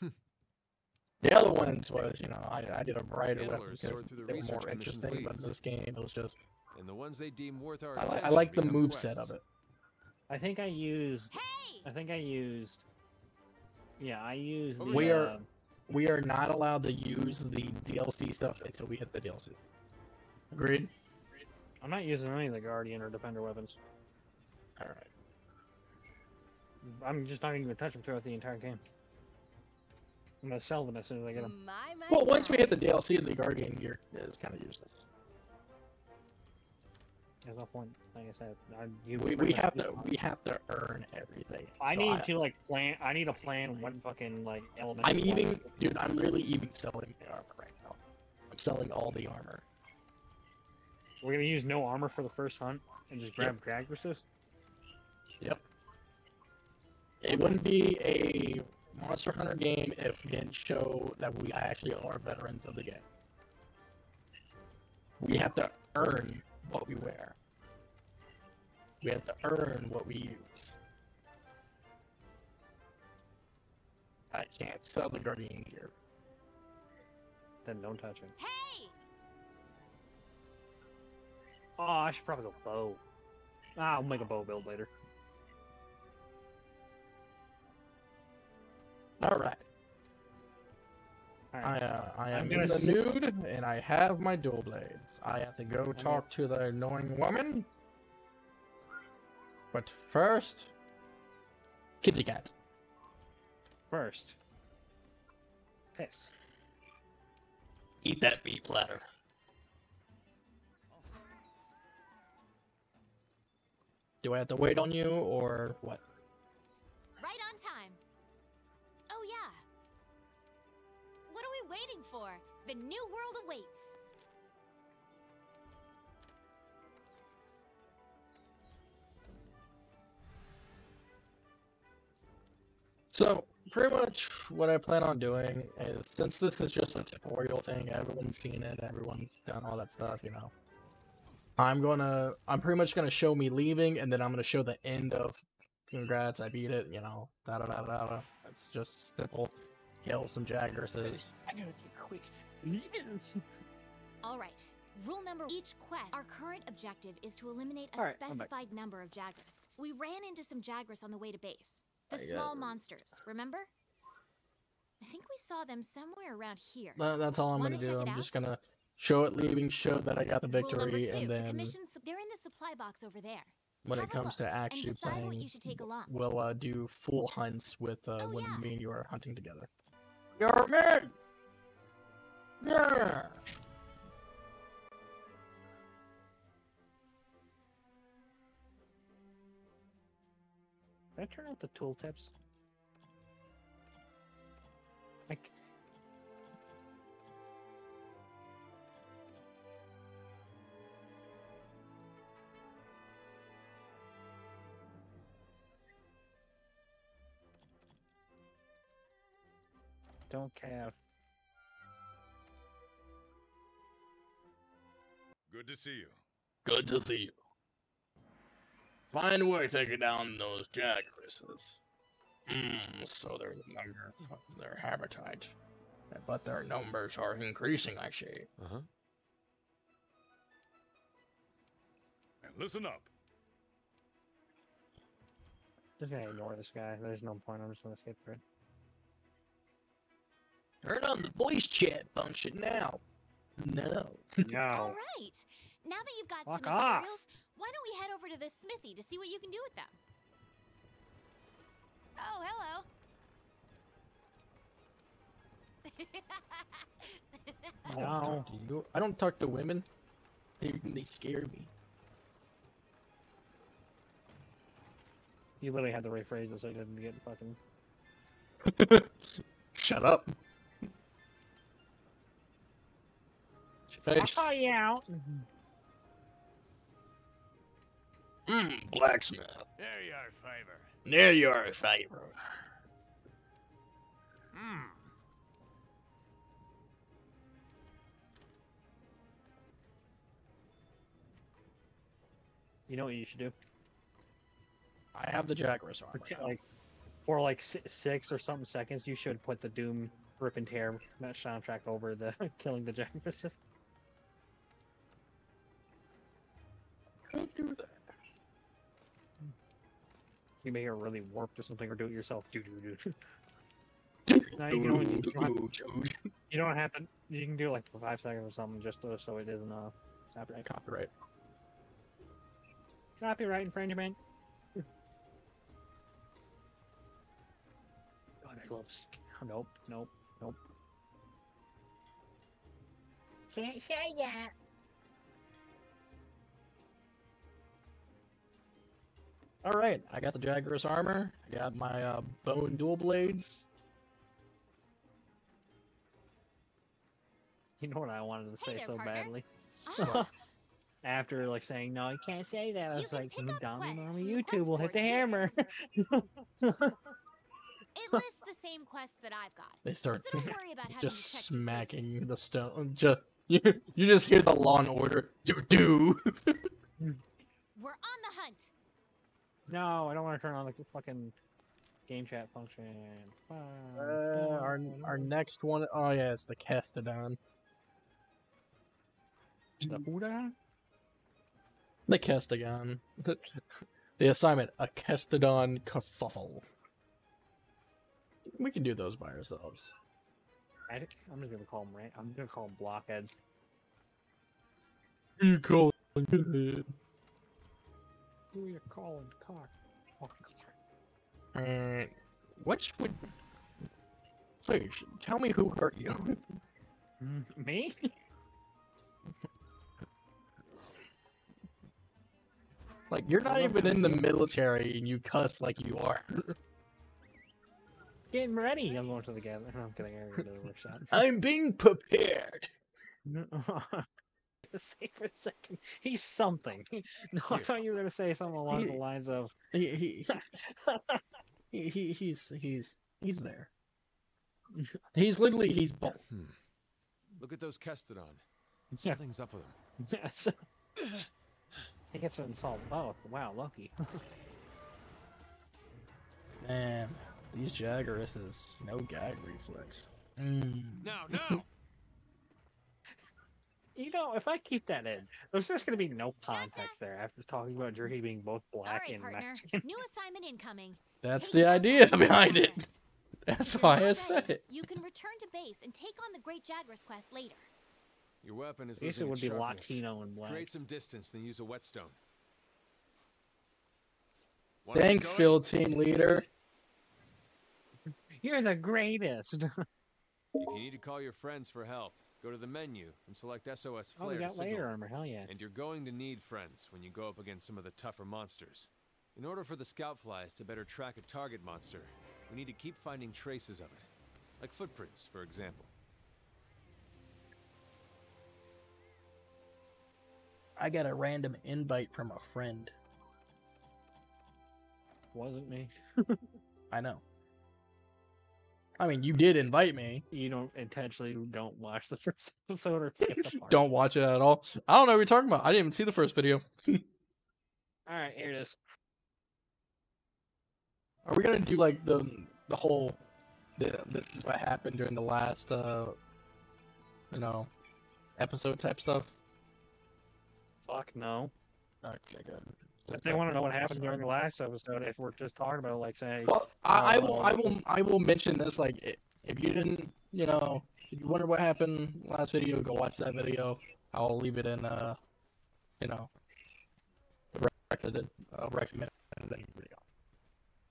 Speaker 3: the other ones was, you know, I, I did a variety of weapons because
Speaker 5: sort through the
Speaker 3: they were more
Speaker 5: commission's
Speaker 3: interesting. But this game, it was just
Speaker 5: And the ones they deem worth our
Speaker 3: I, li- I like the
Speaker 5: become
Speaker 3: move set of it.
Speaker 1: I think I used.
Speaker 6: Hey!
Speaker 1: I think I used. Yeah, I used.
Speaker 5: Over
Speaker 1: the,
Speaker 3: We are-
Speaker 1: uh,
Speaker 3: We are not allowed to use the DLC stuff until we hit the DLC. Agreed.
Speaker 1: I'm not using any of the Guardian or Defender weapons.
Speaker 3: All right.
Speaker 1: I'm just not even gonna touch them throughout the entire game. I'm gonna sell them as soon as I get them.
Speaker 6: My, my,
Speaker 3: Well, once we hit the DLC, the Guardian gear is kind of useless.
Speaker 1: There's no point. Like I said, I, you
Speaker 3: We, we have to we have to earn everything.
Speaker 1: I
Speaker 3: So
Speaker 1: need to like plan. I need to plan what fucking like element.
Speaker 3: I'm even, dude. I'm really even selling the armor right now. I'm selling all the armor.
Speaker 1: We're gonna use no armor for the first hunt and just grab drag resist.
Speaker 3: Yep. It wouldn't be a Monster Hunter game if we didn't show that we actually are veterans of the game. We have to earn what we wear. We have to earn what we use. I can't sell the Guardian gear.
Speaker 1: Then don't touch it.
Speaker 6: Hey!
Speaker 1: Oh, I should probably go bow. Ah, I'll make a bow build later.
Speaker 3: All right. I uh, I
Speaker 1: I'm
Speaker 3: in the
Speaker 1: s-
Speaker 3: nude, and I have my dual blades. I have to go talk to the annoying woman. But first, kitty cat.
Speaker 1: First. Piss.
Speaker 3: Eat that meat platter. Do I have to wait on you, or what?
Speaker 6: Right on time. Oh, yeah. What are we waiting for? The new world awaits.
Speaker 3: So, pretty much what I plan on doing is, since this is just a tutorial thing, everyone's seen it, everyone's done all that stuff, you know. I'm gonna, I'm pretty much gonna show me leaving, and then I'm gonna show the end of, congrats, I beat it, you know, da da da da da. It's just simple. Kill some Jagresses.
Speaker 1: I gotta get quick.
Speaker 6: All right. Rule number each quest. Our current objective is to eliminate a
Speaker 1: All right,
Speaker 6: specified number of Jagras. We ran into some Jagras on the way to base. The
Speaker 3: I
Speaker 6: small monsters, remember? I think we saw them somewhere around here.
Speaker 3: Tha- That's all I'm
Speaker 6: Wanna
Speaker 3: gonna do. I'm
Speaker 6: out?
Speaker 3: just gonna show it leaving, show that I got the victory,
Speaker 6: two,
Speaker 3: and then
Speaker 6: commission sup- they're in the supply box over there.
Speaker 3: when
Speaker 6: have
Speaker 3: it comes to
Speaker 6: and
Speaker 3: actually
Speaker 6: decide what
Speaker 3: playing,
Speaker 6: you should take along.
Speaker 3: we'll uh, do full hunts with uh,
Speaker 6: Oh,
Speaker 3: when
Speaker 6: yeah.
Speaker 3: me and you are hunting together. Your man. Yeah.
Speaker 1: Did I turn out the tooltips? Don't care.
Speaker 4: Good to see you.
Speaker 3: Good to see you. Find a way taking down those jagresses. Hmm, so their number, their habitat, but their numbers are increasing. I see.
Speaker 5: Uh huh.
Speaker 4: And listen up.
Speaker 1: Just gonna ignore this guy. There's no point. I'm just gonna skip through it.
Speaker 3: Turn on the voice chat function now. No.
Speaker 6: All
Speaker 1: No.
Speaker 6: right. Now that you've got
Speaker 1: Fuck
Speaker 6: some
Speaker 1: off.
Speaker 6: materials, why don't we head over to the smithy to see what you can do with them? Oh, hello.
Speaker 3: I don't talk to you. I don't talk to women. They, they scare me.
Speaker 1: You literally had to rephrase it so you didn't get fucking.
Speaker 3: Shut up. Face.
Speaker 1: you out.
Speaker 3: Mmm, blacksmith.
Speaker 4: There you are, Fiver.
Speaker 3: There you are, favor.
Speaker 4: Hmm.
Speaker 1: You know what you should do?
Speaker 3: I have the Jagras
Speaker 1: For
Speaker 3: armor.
Speaker 1: t- like for like six or something seconds, you should put the Doom Rip and Tear that soundtrack over the killing the Jefferson.
Speaker 3: Could do that.
Speaker 1: You may hear really warped or something, or do it yourself. Do do do. No, you can only- you don't have- You don't have to. You can do like for five seconds or something, just to, so it isn't uh copyright.
Speaker 3: Copyright.
Speaker 1: Copyright infringement. God, I love. Nope, nope, nope. Can't say that.
Speaker 3: All right, I got the Jagras armor. I got my uh, bone dual blades.
Speaker 1: You know what I wanted to
Speaker 6: Hey
Speaker 1: say
Speaker 6: there,
Speaker 1: so
Speaker 6: partner.
Speaker 1: badly.
Speaker 6: Ah,
Speaker 1: After like saying no, you can't say that. I was
Speaker 6: can
Speaker 1: like,
Speaker 6: pick up
Speaker 1: Dominion
Speaker 6: quests
Speaker 1: Army
Speaker 6: from the
Speaker 1: YouTube
Speaker 6: quest
Speaker 1: will hit the hammer.
Speaker 6: it lists the same quest that I've got.
Speaker 3: They start
Speaker 6: So don't worry about
Speaker 3: just
Speaker 6: to check two
Speaker 3: smacking the stone. Just you, you just hear the Law and Order do do.
Speaker 6: We're on the hunt.
Speaker 1: No, I don't want to turn on the fucking game chat function.
Speaker 3: Uh, our our next one, oh yeah, it's the Kestodon.
Speaker 1: the Huda?
Speaker 3: The Kestagon. the assignment, a Kestodon kerfuffle. We can do those by ourselves.
Speaker 1: I, am just gonna call them. I'm gonna call them blockheads.
Speaker 3: You call.
Speaker 1: Who you calling cock?
Speaker 3: Uh, which would? Please tell me who hurt you.
Speaker 1: Me?
Speaker 3: Like you're not even in the military and you cuss like you are.
Speaker 1: Getting ready. I'm going to the gather. I'm kidding. I already did a workshop.
Speaker 3: I'm being prepared.
Speaker 1: No, say for a second, he's something. No, I thought you were gonna say something along the lines of.
Speaker 3: He he he, he he's he's he's there. He's literally he's both.
Speaker 5: Hmm. Look at those Kestodon.
Speaker 1: Yeah.
Speaker 5: Something's up with them.
Speaker 1: Yes. he gets to insult both. Wow, lucky.
Speaker 3: Man, these Jaggeresses no gag reflex. Mm.
Speaker 5: Now, now!
Speaker 1: You know, if I keep that in, there's just gonna be no context there after talking about Jerky being both
Speaker 6: All
Speaker 1: black
Speaker 6: right,
Speaker 1: and
Speaker 6: partner.
Speaker 1: Mexican.
Speaker 6: New assignment incoming.
Speaker 3: That's
Speaker 6: Take
Speaker 3: the idea behind it. That's why
Speaker 6: you're
Speaker 3: I said it.
Speaker 6: You can return to base and take on the Great Jagras quest later.
Speaker 5: Your weapon is
Speaker 1: I guess
Speaker 5: losing
Speaker 1: it would be
Speaker 5: sharpness.
Speaker 1: Latino and black.
Speaker 5: Create some distance, then use a whetstone. Wanna
Speaker 3: Thanks, field team leader.
Speaker 1: You're the greatest.
Speaker 5: If you need to call your friends for help, go to the menu and select SOS
Speaker 1: oh,
Speaker 5: Flare
Speaker 1: we got
Speaker 5: signal.
Speaker 1: layer armor. Hell yeah.
Speaker 5: And you're going to need friends when you go up against some of the tougher monsters. In order for the scout flies to better track a target monster, we need to keep finding traces of it. Like footprints, for example.
Speaker 3: I got a random invite from a friend.
Speaker 1: Wasn't me.
Speaker 3: I know. I mean, you did invite me.
Speaker 1: You don't intentionally don't watch the first episode or skip the part.
Speaker 3: Don't watch it at all. I don't know what you're talking about. I didn't even see the first video.
Speaker 1: All right, here it is.
Speaker 3: Are we gonna do like the the whole the, this is what happened during the last uh you know episode type stuff?
Speaker 1: Fuck no.
Speaker 3: Okay, good.
Speaker 1: If they want to know what happened during the last episode, if we're just talking about it, like saying,
Speaker 3: Well, I, I will
Speaker 1: Uh,
Speaker 3: I will I will mention this like if you didn't you know if you wonder what happened last video, go watch that video. I'll leave it in uh you know the recommended uh, recommended video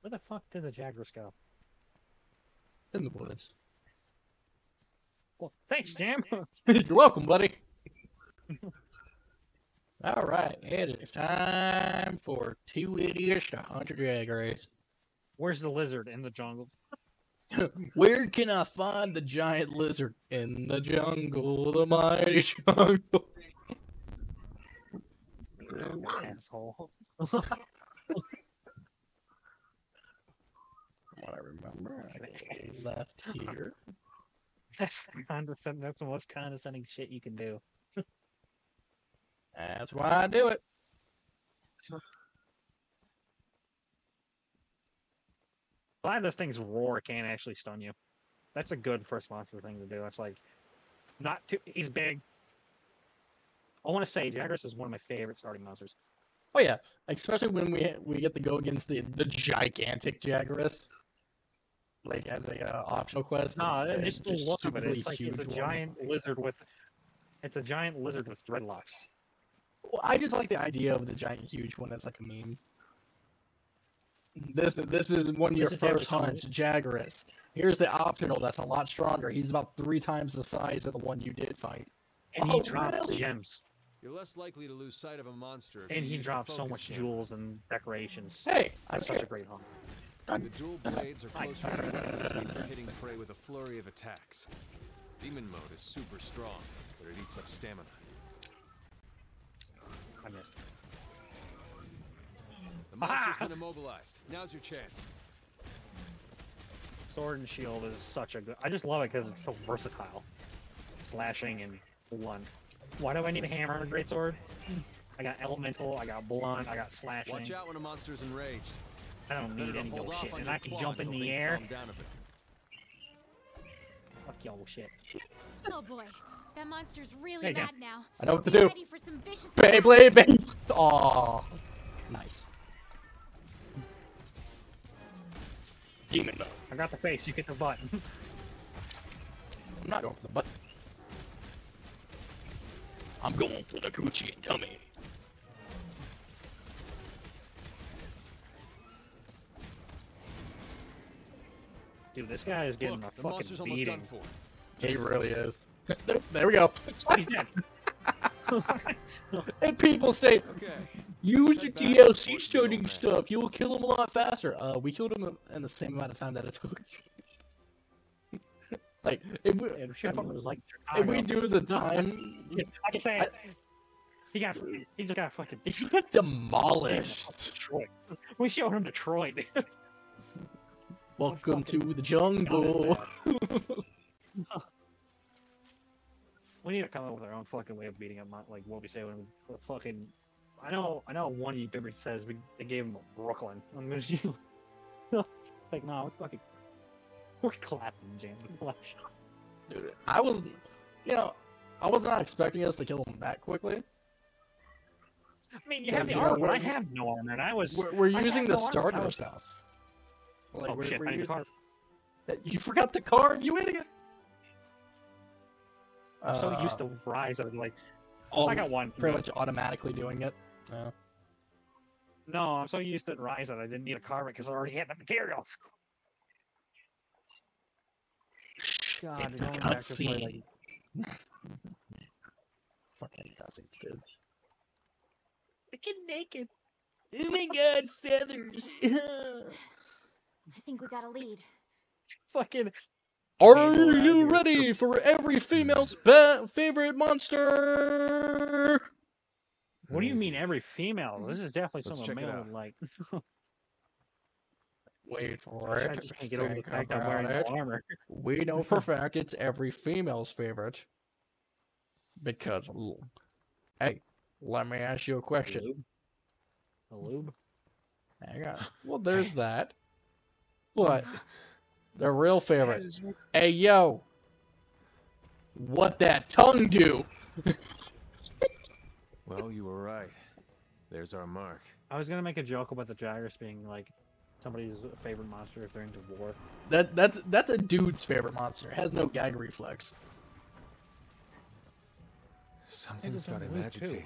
Speaker 1: where the fuck did the Jagras go?
Speaker 3: in the woods.
Speaker 1: Well, thanks, Jam.
Speaker 3: You're welcome, buddy. All right, it is time for two idiots to hunt a Jagras.
Speaker 1: Where's the lizard in the jungle?
Speaker 3: Where can I find the giant lizard in the jungle, the mighty jungle?
Speaker 1: Asshole.
Speaker 3: What I remember, I left here.
Speaker 1: That's the condescend- That's the most condescending shit you can do.
Speaker 3: That's why I do it.
Speaker 1: Glad this thing's roar can't actually stun you. That's a good first monster thing to do. It's like not too. He's big. I want to say Jagras is one of my favorite starting monsters.
Speaker 3: Oh yeah, especially when we we get to go against the the gigantic Jagras, like as a uh, optional quest.
Speaker 1: No,
Speaker 3: and-
Speaker 1: just the look of it. It's like it's a
Speaker 3: huge one.
Speaker 1: giant lizard with. It's a giant lizard with dreadlocks.
Speaker 3: Well, I just like the idea of the giant huge one as like a meme. This this is one of your
Speaker 1: This is
Speaker 3: first hunts, Jagras. Here's the optional that's a lot stronger. He's about three times the size of the one you did fight.
Speaker 1: And
Speaker 3: Oh,
Speaker 1: he drops
Speaker 3: really?
Speaker 1: gems.
Speaker 5: You're less likely to lose sight of a monster.
Speaker 1: And he drops so much
Speaker 5: scan.
Speaker 1: jewels and decorations.
Speaker 3: Hey, I'm
Speaker 1: That's such a great hunt.
Speaker 5: The dual blades are closer to twins, hitting prey with a flurry of attacks. Demon mode is super strong, but it eats up stamina.
Speaker 1: I missed.
Speaker 5: The monster's
Speaker 1: Aha!
Speaker 5: been immobilized. Now's your chance.
Speaker 1: Sword and shield is such a good. I just love it because it's so versatile. Slashing and blunt. Why do I need a hammer and a great sword? I got elemental, I got blunt, I got slashing.
Speaker 5: Watch out when a monster's enraged.
Speaker 1: I don't need any
Speaker 5: hold
Speaker 1: of shit. And I can jump in the air.
Speaker 5: calm down a bit.
Speaker 1: Fuck y'all shit.
Speaker 6: Oh boy, that monster's really
Speaker 1: Hey, Dan.
Speaker 6: mad now.
Speaker 3: I know what to
Speaker 6: Be
Speaker 3: do.
Speaker 6: ready for some vicious
Speaker 3: Beyblade, Beyblade. Aw, nice. Demon mode.
Speaker 1: I got the face, you get the butt.
Speaker 3: I'm not going for the butt. I'm going for the coochie and tummy.
Speaker 1: Dude, this guy is getting
Speaker 5: Look,
Speaker 1: a
Speaker 5: the monster's
Speaker 1: fucking
Speaker 5: almost done
Speaker 1: beating.
Speaker 5: for.
Speaker 3: He really is. There, there we go.
Speaker 1: Oh, he's dead.
Speaker 3: and people say,
Speaker 5: Okay.
Speaker 3: use the DLC
Speaker 5: towards the old
Speaker 3: starting stuff. You will kill him a lot faster. Uh, we killed him in the same amount of time that it took. like, if we,
Speaker 1: It should
Speaker 3: if, I-
Speaker 1: was like
Speaker 3: if we do the time,
Speaker 1: Yeah, I can say it. He got he just got fucking
Speaker 3: if you get demolished.
Speaker 1: Detroit. We showed him Detroit.
Speaker 3: Welcome to the jungle.
Speaker 1: We need to come up with our own fucking way of beating up, like what we say when we fucking. I know, I know. One YouTuber says we they gave him Brooklyn. I'm just like, no, we're fucking, we're clapping, James.
Speaker 3: Dude, I was, you know, I was not expecting us to kill him that quickly.
Speaker 1: I mean, you have the armor. I have no armor, and I was.
Speaker 3: We're, we're using the
Speaker 1: no
Speaker 3: starter
Speaker 1: was-
Speaker 3: stuff. Oh, like,
Speaker 1: oh
Speaker 3: we're,
Speaker 1: shit!
Speaker 3: we're
Speaker 1: I need to
Speaker 3: using-
Speaker 1: carve.
Speaker 3: You forgot to carve, you idiot!
Speaker 1: I'm so used
Speaker 3: Uh,
Speaker 1: to rise. I was like,
Speaker 3: all-
Speaker 1: I got one.
Speaker 3: pretty much automatically doing it. Yeah.
Speaker 1: No, I'm so used to rise that I didn't need a carve because I already had the materials. God,
Speaker 3: Hit the
Speaker 1: going back to play,
Speaker 3: cutscene.
Speaker 1: like,
Speaker 3: Fucking cutscenes, dude.
Speaker 1: Freaking naked.
Speaker 3: Oh my god, feathers!
Speaker 6: I think we got a lead.
Speaker 1: Fucking.
Speaker 3: Are you ready for every female's ba- favorite monster?
Speaker 1: What do you mean every mm-hmm. female? Mm-hmm. This is definitely
Speaker 5: Let's
Speaker 1: some
Speaker 5: check it
Speaker 1: male would like.
Speaker 3: Wait for
Speaker 1: I
Speaker 3: it.
Speaker 1: just can't get over the fact I'm wearing
Speaker 3: it.
Speaker 1: armor.
Speaker 3: We know for a fact it's every female's favorite. Because, hey, let me ask you a question.
Speaker 1: Lube? A lube?
Speaker 3: Hang on. Well, there's that. But the real favorite. Hey, yo. What that tongue do?
Speaker 5: Well, you were right. There's our mark.
Speaker 1: I was gonna make a joke about the Jagras being like somebody's favorite monster if they're into war.
Speaker 3: That that's that's a dude's favorite monster. It has no gag reflex.
Speaker 5: Something's got him
Speaker 1: the roof, too.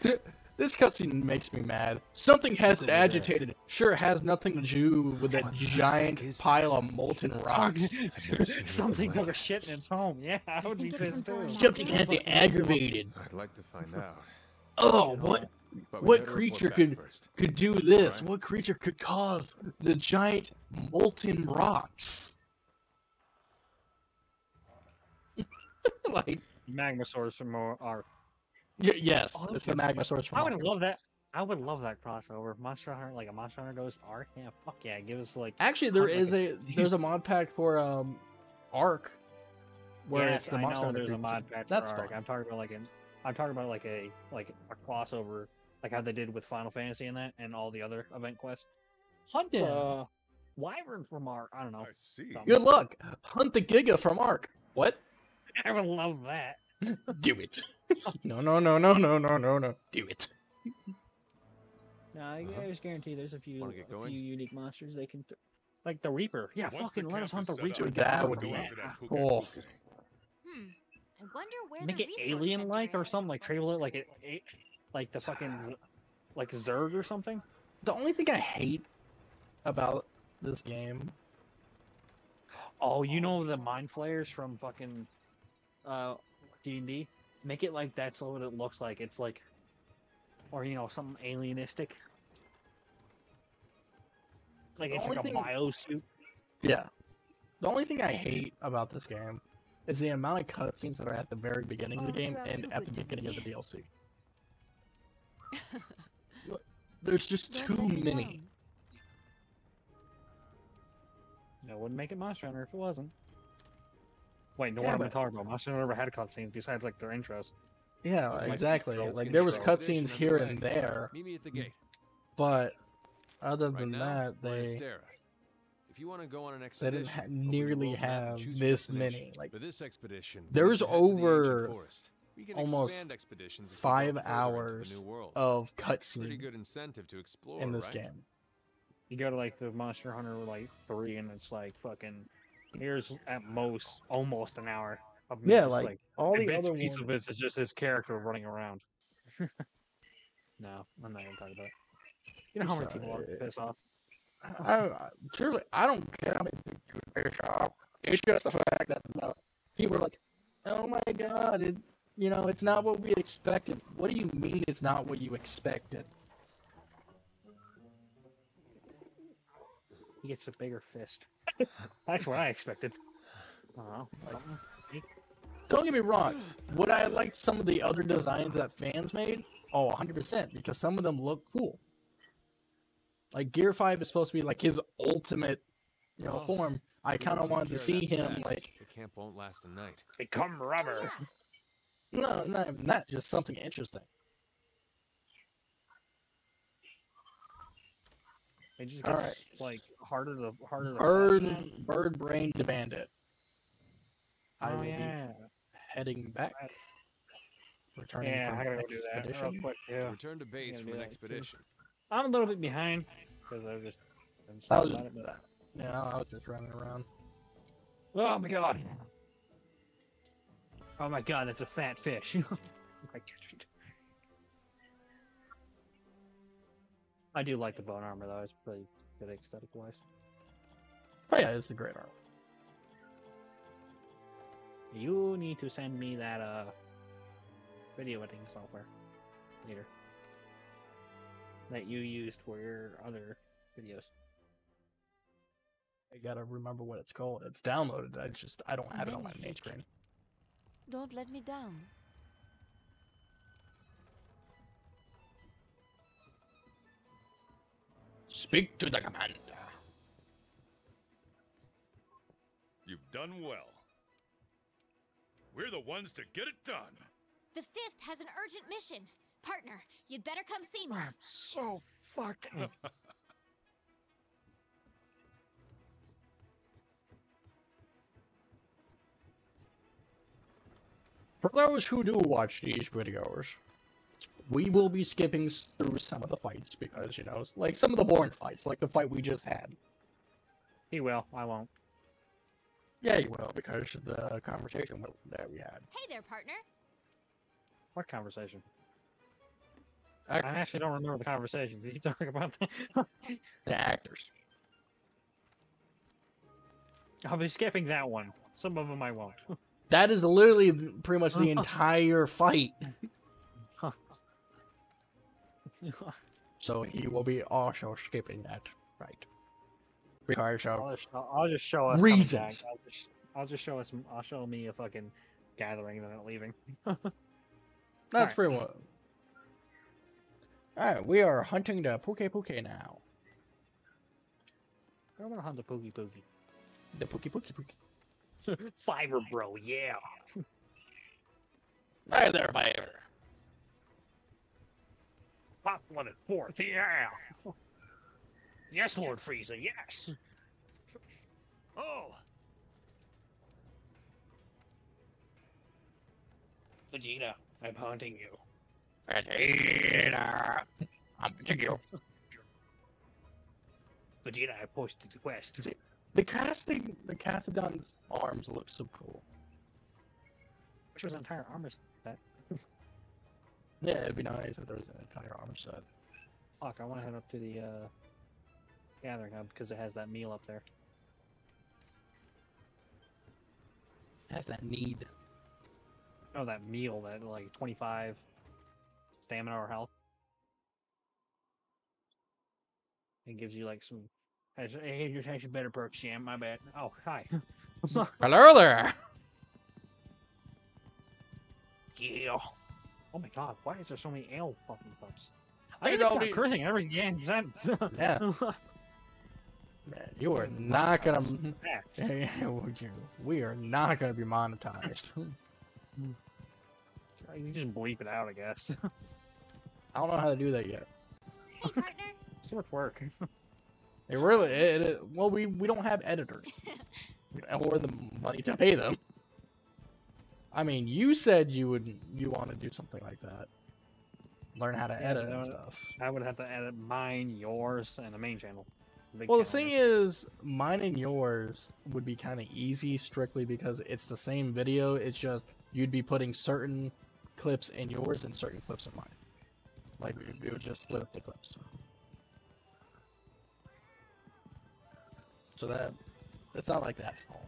Speaker 5: agitated.
Speaker 3: This cutscene makes me mad. Something has it agitated. Sure, it has nothing to do with that giant pile of molten rocks.
Speaker 5: I've never seen
Speaker 1: Something took a shit in its home. Yeah, I would be pissed too.
Speaker 3: Something has it aggravated.
Speaker 5: I'd like to find out.
Speaker 3: Oh, what What creature could- could do this?
Speaker 5: Alright.
Speaker 3: What creature could cause the giant molten rocks? like,
Speaker 1: Magma swords from more are.
Speaker 3: Y- yes,
Speaker 1: Oh,
Speaker 3: it's the magma source from.
Speaker 1: I would
Speaker 3: Ark.
Speaker 1: love that. I would love that crossover. Monster Hunter, like a Monster Hunter goes Ark. Yeah, fuck yeah. Give us like.
Speaker 3: Actually, there
Speaker 1: Hunt like
Speaker 3: is
Speaker 1: a-
Speaker 3: a there's a mod pack for um, Ark, where
Speaker 1: yes,
Speaker 3: it's the
Speaker 1: I
Speaker 3: monster
Speaker 1: know
Speaker 3: Hunter
Speaker 1: there's a mod pack.
Speaker 3: That's
Speaker 1: for Ark.
Speaker 3: fun.
Speaker 1: I'm talking about like an. I'm talking about like a like a crossover, like how they did with Final Fantasy and that, and all the other event quests. Hunt
Speaker 3: Yeah.
Speaker 1: uh, Wyvern from Ark. I don't know.
Speaker 4: I see.
Speaker 1: Dumb.
Speaker 3: Good luck. Hunt the Giga from Ark. What?
Speaker 1: I would love that.
Speaker 3: Do it. no, no, no, no, no, no, no, no. Do it.
Speaker 1: No, I
Speaker 5: Uh-huh.
Speaker 1: I just guarantee there's a few a few unique monsters they can. Th- like the Reaper. Yeah,
Speaker 4: Once
Speaker 1: fucking let us hunt the Reaper.
Speaker 4: up,
Speaker 3: That would be
Speaker 1: that.
Speaker 4: for that
Speaker 3: Oh.
Speaker 4: Pukei-Pukei.
Speaker 6: Hmm. I wonder where
Speaker 1: Make
Speaker 6: the
Speaker 1: it alien like or
Speaker 6: is.
Speaker 1: something like treat it like it, it like the fucking like Zerg or something.
Speaker 3: The only thing I hate about this game,
Speaker 1: Oh, you know the mind flayers from fucking uh D and D. Make it like that's what it looks like. It's like, or you know, something alienistic. Like
Speaker 3: The
Speaker 1: it's like a
Speaker 3: only thing-
Speaker 1: biosuit.
Speaker 3: yeah, the only thing I hate about this game is the amount of cutscenes that are at the very beginning of the
Speaker 6: Oh,
Speaker 3: game
Speaker 6: you
Speaker 3: and at the beginning of the DLC. There's just
Speaker 6: Don't
Speaker 3: too many.
Speaker 6: down.
Speaker 1: That wouldn't make it Monster Hunter if it wasn't. Wait, no
Speaker 3: Yeah,
Speaker 1: what am I
Speaker 3: but-
Speaker 1: talking about? Monster Hunter never had cutscenes besides like their intros.
Speaker 3: Yeah,
Speaker 1: Like,
Speaker 3: exactly.
Speaker 1: intro,
Speaker 3: Like there was cutscenes here and there,
Speaker 5: Meet me at the gate.
Speaker 3: but other
Speaker 5: Right
Speaker 3: than
Speaker 5: now,
Speaker 3: that,
Speaker 5: we're in
Speaker 3: they
Speaker 5: If you want to go on an
Speaker 3: they
Speaker 5: expedition,
Speaker 3: didn't ha- nearly
Speaker 5: world map and
Speaker 3: have this many. Like
Speaker 5: For this expedition,
Speaker 3: there's
Speaker 5: need to head to the
Speaker 3: over
Speaker 5: forest. We can
Speaker 3: almost
Speaker 5: expeditions as we go
Speaker 3: five
Speaker 5: further into the
Speaker 3: hours
Speaker 5: new world.
Speaker 3: of
Speaker 5: Pretty
Speaker 3: cutscene
Speaker 5: good incentive to explore
Speaker 3: in this
Speaker 5: right?
Speaker 3: game.
Speaker 1: You go to like the Monster Hunter like three, and it's like fucking Here's at most almost an hour. Of
Speaker 3: Yeah,
Speaker 1: just,
Speaker 3: like, all
Speaker 1: the
Speaker 3: the other
Speaker 1: piece of
Speaker 3: ones.
Speaker 1: it is just his character running around. no, I'm not gonna talk about it. You know how many people are pissed off?
Speaker 3: I, I truly, I don't care how many people do a fair. It's just the fact that know, people are like, "Oh my god, it, you know, it's not what we expected." What do you mean it's not what you expected?
Speaker 1: He gets a bigger fist. That's what I expected. I don't
Speaker 3: Don't get me wrong. Would I like some of the other designs that fans made? Oh, 100%, because some of them look cool. Like Gear 5 is supposed to be like his ultimate, you know,
Speaker 5: Oh,
Speaker 3: form. I kind of wanted to see him
Speaker 5: fast.
Speaker 3: like
Speaker 5: The camp won't last a night.
Speaker 1: Become rubber.
Speaker 3: no, not even that, just something interesting.
Speaker 1: It just
Speaker 3: All
Speaker 1: gets
Speaker 3: right.
Speaker 1: like harder to harder to.
Speaker 3: Bird,
Speaker 1: fight,
Speaker 3: bird brain to bandit. I
Speaker 1: Oh
Speaker 3: will be heading back. Returning
Speaker 1: Yeah,
Speaker 3: from
Speaker 1: I gotta go
Speaker 3: an
Speaker 1: do that real
Speaker 3: expedition.
Speaker 1: quick.
Speaker 5: To
Speaker 1: Yeah.
Speaker 5: return to base
Speaker 1: gotta
Speaker 5: from an
Speaker 1: that, too.
Speaker 5: expedition.
Speaker 1: I'm a little bit behind because I've just. been
Speaker 3: I
Speaker 1: slow
Speaker 3: was,
Speaker 1: about it,
Speaker 3: yeah, I was just running around.
Speaker 1: Oh my god. Oh my god, that's a fat fish. My God. I do like the bone armor though, it's pretty good aesthetic wise.
Speaker 3: Oh yeah, it's a great art.
Speaker 1: You need to send me that uh video editing software later. That you used for your other videos.
Speaker 3: I gotta remember what it's called. It's downloaded. I just I don't have it on my main screen.
Speaker 8: Don't let me down.
Speaker 3: Speak to the commander.
Speaker 10: You've done well. We're the ones to get it done.
Speaker 6: The fifth has an urgent mission. Partner, you'd better come see me.
Speaker 1: I'm so fucking
Speaker 3: For those who do watch these videos, we will be skipping through some of the fights because you know, like some of the boring fights, like the fight we just had.
Speaker 1: He will, I won't.
Speaker 3: Yeah, you will because of the conversation that we had.
Speaker 6: Hey there, partner.
Speaker 1: What conversation?
Speaker 3: I-
Speaker 1: I actually don't remember the conversation. Did you talk about that?
Speaker 3: The actors.
Speaker 1: I'll be skipping that one. Some of them I won't.
Speaker 3: That is literally pretty much the entire fight. So he will be also skipping that right? Because
Speaker 1: I'll
Speaker 3: of
Speaker 1: just, I'll just show us.
Speaker 3: Reasons.
Speaker 1: I'll just, I'll just show us. I'll show me a fucking gathering and then leaving.
Speaker 3: That's pretty much. Alright, we are hunting the Puke Puke now.
Speaker 1: I want to hunt the Poogie Poogie.
Speaker 3: The Puke Puke Puke.
Speaker 1: Fiber bro, yeah.
Speaker 3: Hi there, fire.
Speaker 1: Pop one and fourth, yeah. Yes, Lord Frieza, yes.
Speaker 10: Oh,
Speaker 1: Vegeta, I'm hunting you.
Speaker 3: Vegeta. I'm hunting you.
Speaker 1: Vegeta, I posted the quest.
Speaker 3: See- The casting, the Kestodon's arms look so cool.
Speaker 1: Which was entire armor set.
Speaker 3: Yeah, it'd be nice if there was an entire armor set.
Speaker 1: Fuck, I want to head up to the uh, gathering hub because it has that meal up there.
Speaker 3: has that need.
Speaker 1: Oh, that meal, that like 25 stamina or health. It gives you like some. Has, hey, yours has some better perks, Jam. My bad. Oh, hi.
Speaker 3: Hello there.
Speaker 1: yeah. Oh my god, why is there so many ale fucking pups?
Speaker 3: I
Speaker 1: I need to
Speaker 3: know
Speaker 1: stop
Speaker 3: the-
Speaker 1: cursing every game.
Speaker 3: Yeah. Man, you are not gonna. Hey, would you? We are not gonna be monetized.
Speaker 1: You can just bleep it out, I guess.
Speaker 3: I don't know how to do that yet.
Speaker 6: Hey, partner.
Speaker 1: so much work.
Speaker 3: It really, it, it, well, we we don't have editors or the money to pay them. I mean, you said you would you want to do something like that, learn how to
Speaker 1: Yeah,
Speaker 3: edit and
Speaker 1: uh,
Speaker 3: stuff.
Speaker 1: I would have to edit mine, yours, and the main channel.
Speaker 3: Well, the thing is, mine and yours would be kind of easy strictly because it's the same video. It's just you'd be putting certain clips in yours and certain clips in mine. Like we we would just split up the clips. So that it's not like that small.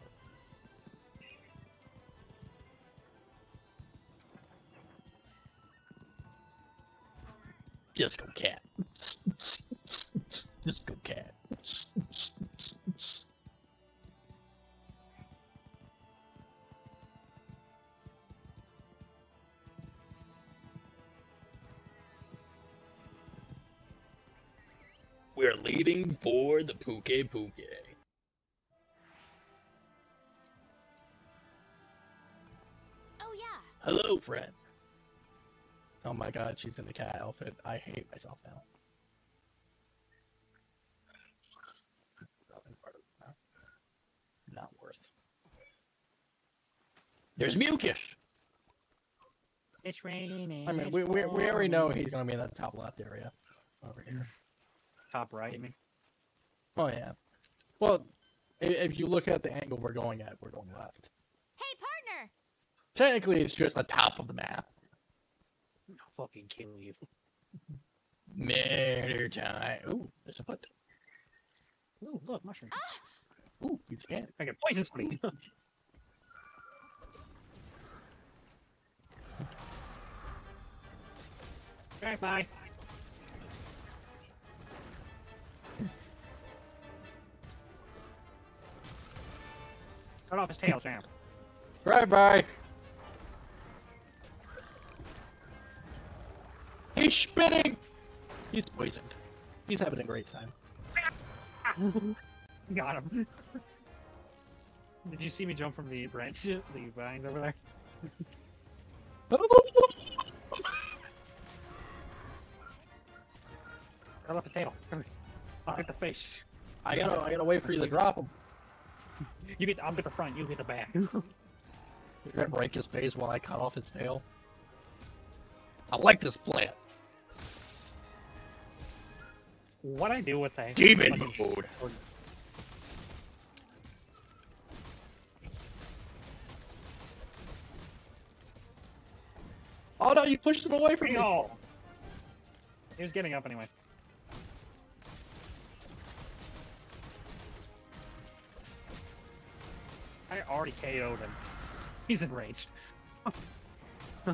Speaker 3: Disco cat. Disco cat. We're leaving for the Puke Puke.
Speaker 6: Oh yeah.
Speaker 3: Hello, friend. Oh my god, she's in the cat outfit. I hate myself now. Probably part of this now. Not worth. There's Mukish!
Speaker 1: It's raining.
Speaker 3: I mean, we, we, we already know he's gonna be in that top left area. Over here.
Speaker 1: Top right, you mean?
Speaker 3: Oh, yeah. Well, if you look at the angle we're going at, we're going left.
Speaker 6: Hey, partner.
Speaker 3: Technically, it's just the top of the map.
Speaker 1: I'll fucking kill you.
Speaker 3: Murder time. Ooh, there's a foot.
Speaker 1: Ooh, look, mushroom. Ah!
Speaker 3: Ooh, you can.
Speaker 1: I can poison somebody. okay, bye. Cut off his tail, Sam.
Speaker 3: Bye bye. He's spinning. He's poisoned. He's having a great time.
Speaker 1: Got him. Did you see me jump from the branches, the vines over there? Cut off the tail. I'll hit the face.
Speaker 3: I gotta, I gotta wait for you to drop him.
Speaker 1: You get, I'll get the front. You get the back.
Speaker 3: You're gonna break his face while I cut off his tail. I like this plan.
Speaker 1: What I do with that?
Speaker 3: Demon
Speaker 1: fucking-
Speaker 3: mode. Oh no, you pushed him away from me.
Speaker 1: No. He was getting up anyway. I already KO'd him. He's enraged.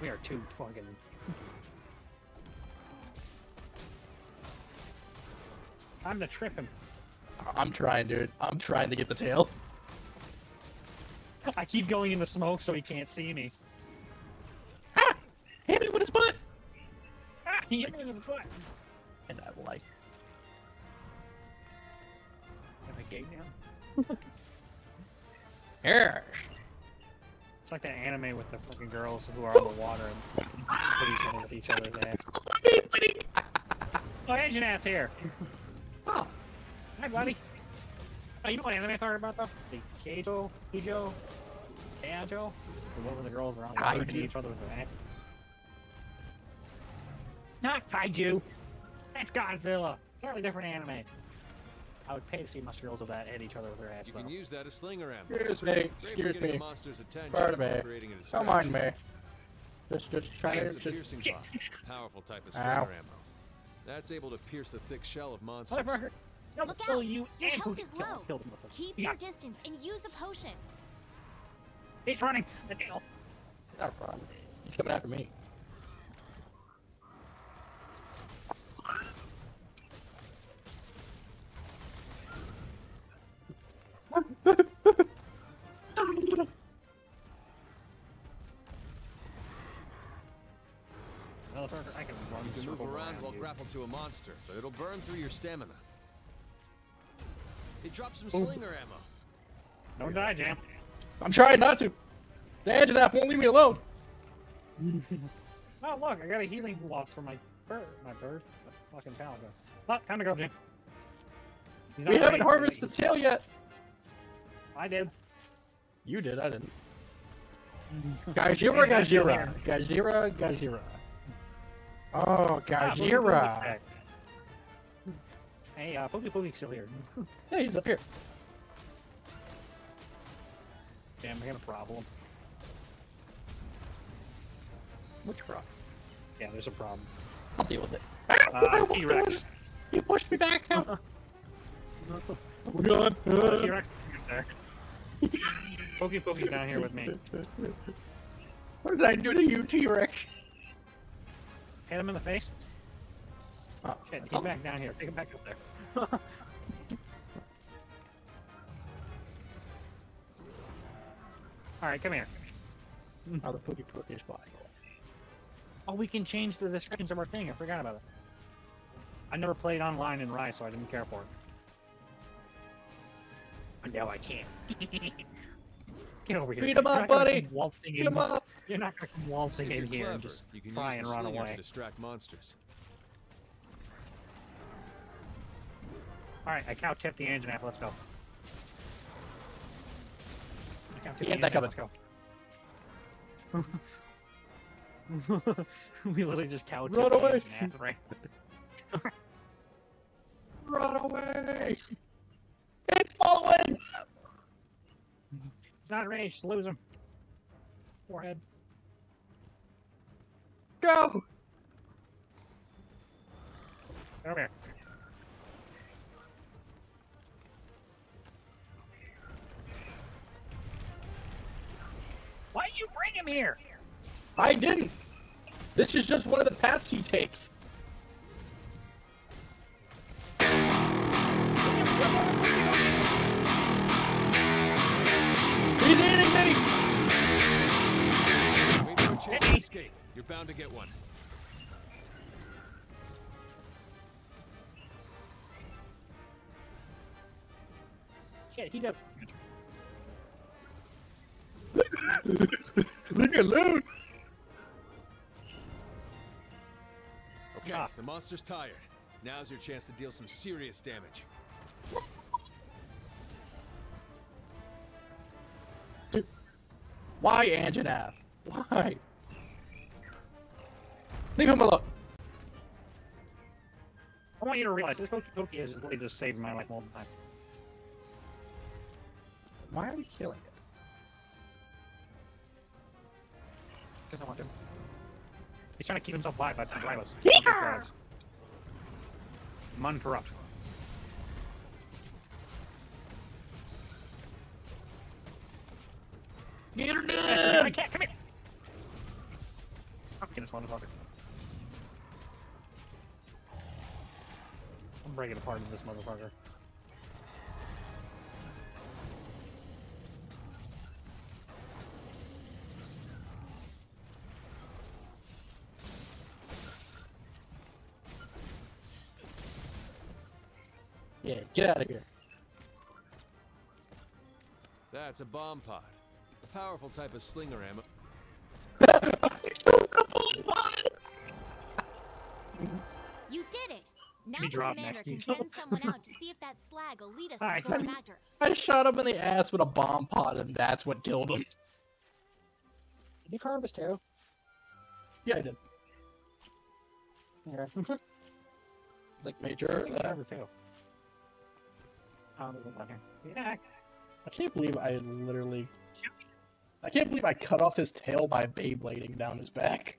Speaker 1: we are too fucking. Time to trip him.
Speaker 3: I'm trying, dude. I'm trying to get the tail.
Speaker 1: I keep going in the smoke so he can't see me.
Speaker 3: Hit me with his butt.
Speaker 1: Ah, he hit me with his butt!
Speaker 3: And I like.
Speaker 1: Am I gay now?
Speaker 3: Yes.
Speaker 1: It's like that anime with the fucking girls who are on the water and put each other with each other's ass. Oh, Anjanath here.
Speaker 3: Oh,
Speaker 1: buddy. Oh, you know what anime I thought about though? The Keijo, Kijo, Keijo, the one where the girls are on the water hitting
Speaker 3: Kaiju.
Speaker 1: each other with their ass. Not Kaiju. That's Godzilla. Totally different anime. I would pay to see much girls of that hit each other with their ass.
Speaker 5: You
Speaker 1: though.
Speaker 5: can use that as slinger ammo.
Speaker 3: excuse me. Excuse me.
Speaker 5: a monster's attention
Speaker 3: Pardon
Speaker 5: while
Speaker 3: me.
Speaker 5: creating a
Speaker 3: Don't mind me. Just, just try to
Speaker 5: It's a
Speaker 3: just.
Speaker 5: piercing pot, powerful type of slinger ammo. That's able to pierce the thick shell of monsters.
Speaker 1: Motherfucker. I'll
Speaker 6: Look
Speaker 1: kill
Speaker 6: out.
Speaker 1: you
Speaker 6: Your
Speaker 1: and
Speaker 6: health is low.
Speaker 1: killed him with it.
Speaker 6: Keep
Speaker 1: Yeah,
Speaker 6: your distance and use a potion.
Speaker 1: He's running. The tail.
Speaker 3: Not a problem. He's coming after me.
Speaker 1: Motherfucker, I can run
Speaker 5: You can move around while
Speaker 1: you.
Speaker 5: grappled to a monster, but it'll burn through your stamina. He dropped some
Speaker 1: Ooh.
Speaker 5: slinger ammo.
Speaker 1: Don't die, Jam.
Speaker 3: I'm trying not to. The edge of that won't leave me alone.
Speaker 1: Oh, look, I got a healing loss for my bird. My bird? That's fucking palico. Oh, time to go, Jam.
Speaker 3: We
Speaker 1: not
Speaker 3: haven't harvested the tail yet.
Speaker 1: I did.
Speaker 3: You did, I didn't. Gajira, Gajira. Gajira, Gajira. Oh,
Speaker 1: Ah, look at the
Speaker 3: Gajira.
Speaker 1: Effect. Hey, uh, Pukei-Pukei's still here.
Speaker 3: Hey, he's up here.
Speaker 1: Damn, we got a problem.
Speaker 3: Which problem?
Speaker 1: Yeah, there's a problem.
Speaker 3: I'll deal with it.
Speaker 1: Uh, T-Rex.
Speaker 3: You pushed me back. Help.
Speaker 1: oh my god. Uh, T-Rex there. Pukei-Pukei's down here with me.
Speaker 3: What did I do to you, T-Rex?
Speaker 1: Hit him in the face.
Speaker 3: Oh,
Speaker 1: Shit,
Speaker 3: that's
Speaker 1: he's
Speaker 3: all.
Speaker 1: back down here. Take him back up there. Alright, come here.
Speaker 3: How the Pukei-Pukei is body.
Speaker 1: Oh, we can change the descriptions of our thing. I forgot about it. I never played online in Rise, so I didn't care for it. But now I can. Get over here.
Speaker 3: Beat 'em
Speaker 1: You're
Speaker 3: up,
Speaker 1: not gonna
Speaker 3: buddy.
Speaker 1: come Waltzing
Speaker 3: Beat
Speaker 1: in.
Speaker 3: 'em up.
Speaker 1: You're not gonna come waltzing in
Speaker 5: you're
Speaker 1: here and just
Speaker 5: you can
Speaker 1: try
Speaker 5: use
Speaker 1: and run away.
Speaker 5: to distract monsters.
Speaker 1: Alright, I cow tipped the Anjanath. Let's go. I cow tipped
Speaker 3: Yeah,
Speaker 1: the engine. Let's go. we literally just cow tipped
Speaker 3: Run
Speaker 1: the
Speaker 3: away.
Speaker 1: engine app, right?
Speaker 3: Run away! It's falling!
Speaker 1: It's not a race. Just lose him. Forehead.
Speaker 3: Go!
Speaker 1: Over here. Why'd you bring him here?
Speaker 3: I didn't! This is just one of the paths he takes. He's eating me!
Speaker 5: Wait for a chance to escape. You're bound to get one.
Speaker 1: Shit, he does.
Speaker 3: Leave me alone!
Speaker 5: Okay,
Speaker 1: Ah.
Speaker 5: the monster's tired. Now's your chance to deal some serious damage.
Speaker 3: Why, Anjanath? Why? Leave him alone.
Speaker 1: I want you to realize this Pukei-Pukei has really just saved my life multiple times.
Speaker 3: Why are we killing it?
Speaker 1: Because I want him. He's trying to keep himself alive by drive us.
Speaker 3: Yeehaw!
Speaker 1: Mun corrupt.
Speaker 3: Get her
Speaker 1: dead!
Speaker 3: I
Speaker 1: can't, come here! I'm getting this motherfucker. I'm breaking apart into this motherfucker.
Speaker 3: Get out of here.
Speaker 5: That's a bomb pod. A powerful type of slinger ammo.
Speaker 6: You did it! Now
Speaker 1: He
Speaker 6: the commander can send someone out to see if that slag will lead us to
Speaker 1: Alright,
Speaker 6: Zorah.
Speaker 3: I shot him in the ass with a bomb pod, and that's what killed him.
Speaker 1: Did you carve his tail?
Speaker 3: Yeah, I did.
Speaker 1: Okay.
Speaker 3: Like, made sure.
Speaker 1: Yeah.
Speaker 3: I can't believe I literally. I can't believe I cut off his tail by Beyblading down his back.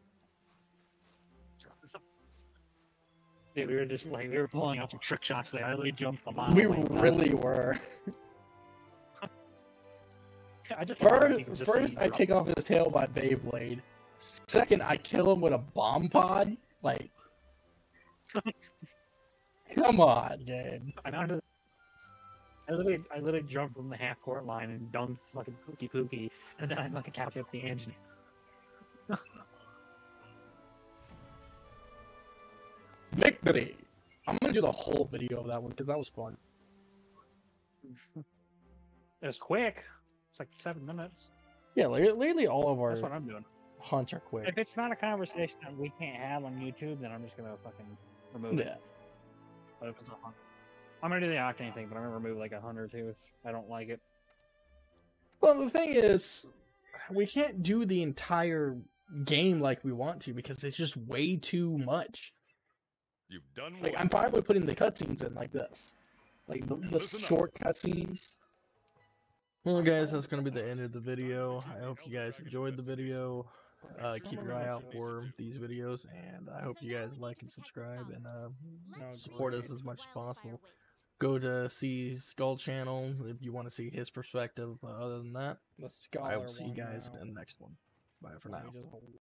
Speaker 1: Dude, we were just like, we were pulling out some trick shots there. I literally jumped a mile
Speaker 3: We really were.
Speaker 1: I just
Speaker 3: First,
Speaker 1: just
Speaker 3: first I take off his tail by Beyblade. Second, I kill him with a bomb pod. Like, come on, game.
Speaker 1: I it. I literally, I literally jumped from the half court line and dunked fucking Pukei-Pukei, and then I fucking capped up the engine.
Speaker 3: Victory. I'm gonna do the whole video of that one because that was fun.
Speaker 1: It was quick. It's like seven minutes.
Speaker 3: Yeah, lately all of our
Speaker 1: That's what I'm doing.
Speaker 3: hunts are quick.
Speaker 1: If it's not a conversation that we can't have on YouTube, then I'm just gonna fucking remove
Speaker 3: Yeah.
Speaker 1: it. But if it's not fun, I'm gonna do the octane thing, but I'm gonna remove like a hundred or two if I don't like it.
Speaker 3: Well, the thing is, we can't do the entire game like we want to because it's just way too much.
Speaker 10: You've done well.
Speaker 3: Like I'm fine with putting the cutscenes in like this, like the, the
Speaker 10: Listen
Speaker 3: short cutscenes. Well, guys, that's gonna be the end of the video. I hope you guys enjoyed the video. Uh, keep your eye out for these videos, and I hope you guys like and subscribe and uh, support us as much as possible. Go to see Skull channel if you want to see his perspective. Uh, other than that,
Speaker 11: The
Speaker 3: I will see you guys
Speaker 11: now.
Speaker 3: in the next one. Bye for now.